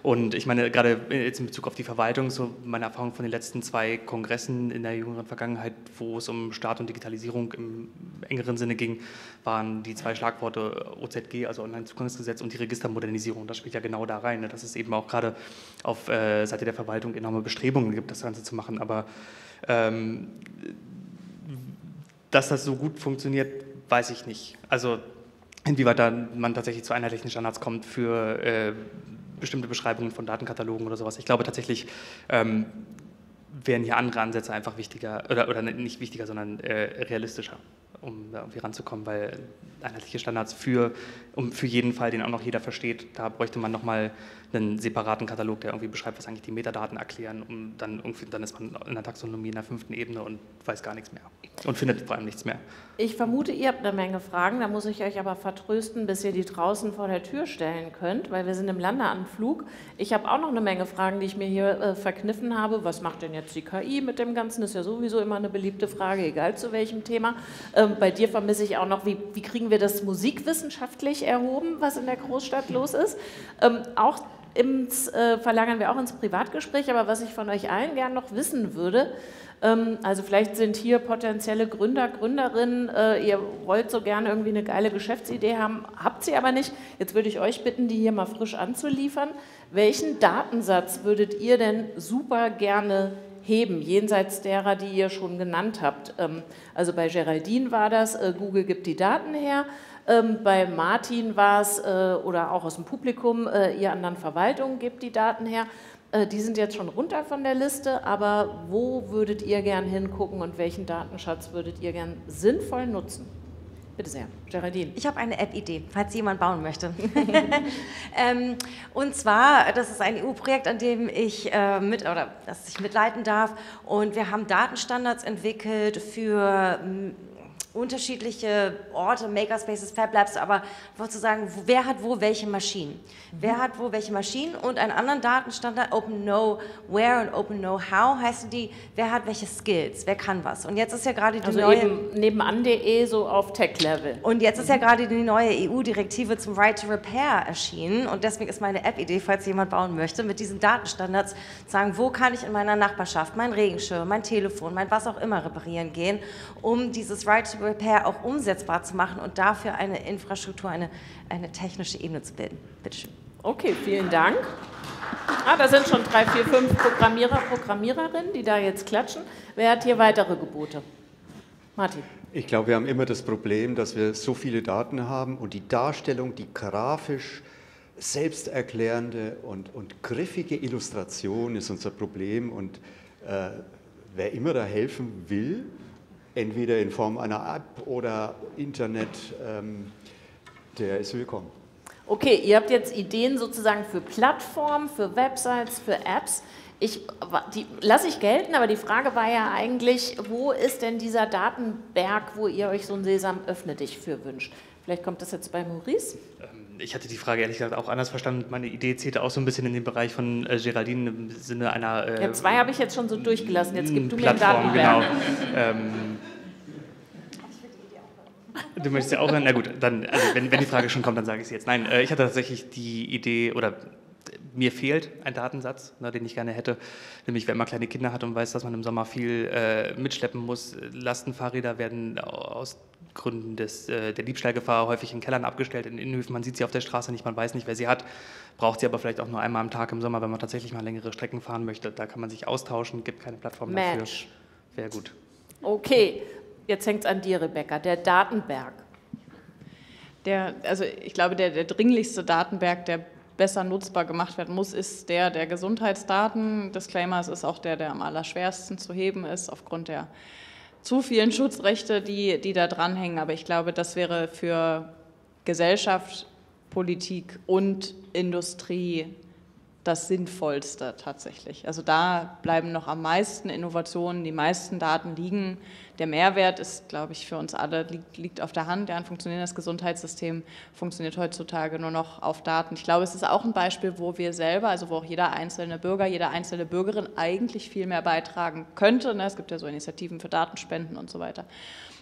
[SPEAKER 3] Und ich meine, gerade jetzt in Bezug auf die Verwaltung, so meine Erfahrung von den letzten zwei Kongressen in der jüngeren Vergangenheit, wo es um Staat und Digitalisierung im engeren Sinne ging, waren die zwei Schlagworte OZG, also Onlinezugangsgesetz, und die Registermodernisierung. Das spielt ja genau da rein, ne? dass es eben auch gerade auf äh, Seite der Verwaltung enorme Bestrebungen gibt, das Ganze zu machen. Aber ähm, dass das so gut funktioniert, weiß ich nicht. Also inwieweit man tatsächlich zu einheitlichen Standards kommt für äh, bestimmte Beschreibungen von Datenkatalogen oder sowas. Ich glaube tatsächlich ähm, wären hier andere Ansätze einfach wichtiger, oder, oder nicht wichtiger, sondern äh, realistischer, um da irgendwie ranzukommen, weil einheitliche Standards für, um für jeden Fall, den auch noch jeder versteht, da bräuchte man nochmal einen separaten Katalog, der irgendwie beschreibt, was eigentlich die Metadaten erklären, um dann irgendwie, dann ist man in der Taxonomie in der fünften Ebene und weiß gar nichts mehr und findet vor allem nichts mehr.
[SPEAKER 2] Ich vermute, ihr habt eine Menge Fragen, da muss ich euch aber vertrösten, bis ihr die draußen vor der Tür stellen könnt, weil wir sind im Landeanflug. Ich habe auch noch eine Menge Fragen, die ich mir hier äh, verkniffen habe. Was macht denn jetzt die KI mit dem Ganzen? Ist ja sowieso immer eine beliebte Frage, egal zu welchem Thema. Ähm, bei dir vermisse ich auch noch, wie, wie kriegen wir das musikwissenschaftlich erhoben, was in der Großstadt los ist? Ähm, auch ins, äh, verlagern wir auch ins Privatgespräch, aber was ich von euch allen gern noch wissen würde, ähm, also vielleicht sind hier potenzielle Gründer, Gründerinnen, äh, ihr wollt so gerne irgendwie eine geile Geschäftsidee haben, habt sie aber nicht. Jetzt würde ich euch bitten, die hier mal frisch anzuliefern. Welchen Datensatz würdet ihr denn super gerne heben, jenseits derer, die ihr schon genannt habt? Ähm, also bei Geraldine war das, äh, Google gibt die Daten her. Ähm, bei Martin war es, äh, oder auch aus dem Publikum, äh, ihr anderen Verwaltungen gebt die Daten her. Äh, die sind jetzt schon runter von der Liste, aber wo würdet ihr gern hingucken und welchen Datenschatz würdet ihr gern sinnvoll nutzen? Bitte sehr, Geraldine.
[SPEAKER 5] Ich habe eine App-Idee, falls jemand bauen möchte. [laughs] [laughs] ähm, und zwar, das ist ein EU-Projekt, an dem ich äh, mit oder das ich mitleiten darf. Und wir haben Datenstandards entwickelt für unterschiedliche Orte, Makerspaces, Fab Labs, aber einfach zu sagen, wer hat wo welche Maschinen? Mhm. Wer hat wo welche Maschinen und einen anderen Datenstandard, Open Know Where und Open Know How, heißen die, wer hat welche Skills, wer kann was. Und jetzt ist ja gerade die
[SPEAKER 2] also
[SPEAKER 5] neue...
[SPEAKER 2] Eben nebenan.de so auf Tech-Level.
[SPEAKER 5] Und jetzt ist ja gerade die neue EU-Direktive zum Right to Repair erschienen und deswegen ist meine App-Idee, falls jemand bauen möchte, mit diesen Datenstandards sagen, wo kann ich in meiner Nachbarschaft mein Regenschirm, mein Telefon, mein was auch immer reparieren gehen, um dieses Right to Repair auch umsetzbar zu machen und dafür eine Infrastruktur, eine, eine technische Ebene zu bilden. Bitte schön.
[SPEAKER 2] Okay, vielen Dank. Ah, da sind schon drei, vier, fünf Programmierer, Programmiererinnen, die da jetzt klatschen. Wer hat hier weitere Gebote? Martin.
[SPEAKER 4] Ich glaube, wir haben immer das Problem, dass wir so viele Daten haben und die Darstellung, die grafisch selbsterklärende und, und griffige Illustration ist unser Problem. Und äh, wer immer da helfen will, entweder in Form einer App oder Internet, ähm, der ist willkommen.
[SPEAKER 2] Okay, ihr habt jetzt Ideen sozusagen für Plattformen, für Websites, für Apps. Ich, die lasse ich gelten, aber die Frage war ja eigentlich, wo ist denn dieser Datenberg, wo ihr euch so ein Sesam öffne dich für wünscht? Vielleicht kommt das jetzt bei Maurice.
[SPEAKER 3] Ich hatte die Frage ehrlich gesagt auch anders verstanden. Meine Idee zählte auch so ein bisschen in den Bereich von äh, Geraldine im Sinne einer.
[SPEAKER 2] Äh, ja, zwei habe ich jetzt schon so durchgelassen. Jetzt gib du mir einen Datenberg. Genau. Ähm,
[SPEAKER 3] Du möchtest ja auch, na gut, dann, also wenn, wenn die Frage schon kommt, dann sage ich es jetzt. Nein, äh, ich hatte tatsächlich die Idee, oder mir fehlt ein Datensatz, ne, den ich gerne hätte, nämlich wenn man kleine Kinder hat und weiß, dass man im Sommer viel äh, mitschleppen muss. Lastenfahrräder werden aus Gründen des, äh, der Diebstahlgefahr häufig in Kellern abgestellt, in Innenhöfen. Man sieht sie auf der Straße nicht, man weiß nicht, wer sie hat, braucht sie aber vielleicht auch nur einmal am Tag im Sommer, wenn man tatsächlich mal längere Strecken fahren möchte. Da kann man sich austauschen, gibt keine Plattform
[SPEAKER 2] Match.
[SPEAKER 3] dafür. Wäre gut.
[SPEAKER 2] Okay, Jetzt hängt es an dir, Rebecca, der Datenberg.
[SPEAKER 6] Der, also ich glaube, der, der dringlichste Datenberg, der besser nutzbar gemacht werden muss, ist der der Gesundheitsdaten. Disclaimer, es ist auch der, der am allerschwersten zu heben ist, aufgrund der zu vielen Schutzrechte, die, die da dranhängen. Aber ich glaube, das wäre für Gesellschaft, Politik und Industrie das Sinnvollste tatsächlich. Also da bleiben noch am meisten Innovationen, die meisten Daten liegen der Mehrwert ist, glaube ich, für uns alle, liegt, liegt auf der Hand. Ja, ein funktionierendes Gesundheitssystem funktioniert heutzutage nur noch auf Daten. Ich glaube, es ist auch ein Beispiel, wo wir selber, also wo auch jeder einzelne Bürger, jede einzelne Bürgerin eigentlich viel mehr beitragen könnte. Ne? Es gibt ja so Initiativen für Datenspenden und so weiter.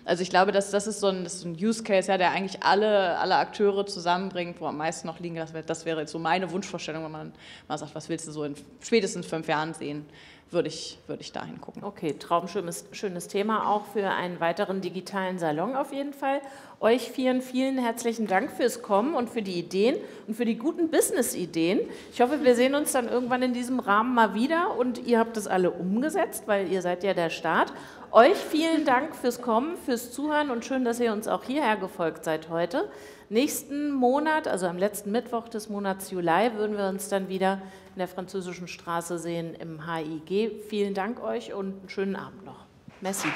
[SPEAKER 6] Also ich glaube, dass das ist so ein, ist ein Use Case, ja, der eigentlich alle, alle Akteure zusammenbringt, wo am meisten noch liegen. Das wäre, das wäre jetzt so meine Wunschvorstellung, wenn man mal sagt, was willst du so in spätestens fünf Jahren sehen würde ich, würde ich dahin gucken.
[SPEAKER 2] Okay, traumschönes schönes Thema auch für einen weiteren digitalen Salon auf jeden Fall. Euch vielen, vielen herzlichen Dank fürs Kommen und für die Ideen und für die guten Business-Ideen. Ich hoffe, wir sehen uns dann irgendwann in diesem Rahmen mal wieder und ihr habt das alle umgesetzt, weil ihr seid ja der Start. Euch vielen Dank fürs Kommen, fürs Zuhören und schön, dass ihr uns auch hierher gefolgt seid heute. Nächsten Monat, also am letzten Mittwoch des Monats Juli, würden wir uns dann wieder in der französischen Straße sehen im HIG. Vielen Dank euch und einen schönen Abend noch. Merci.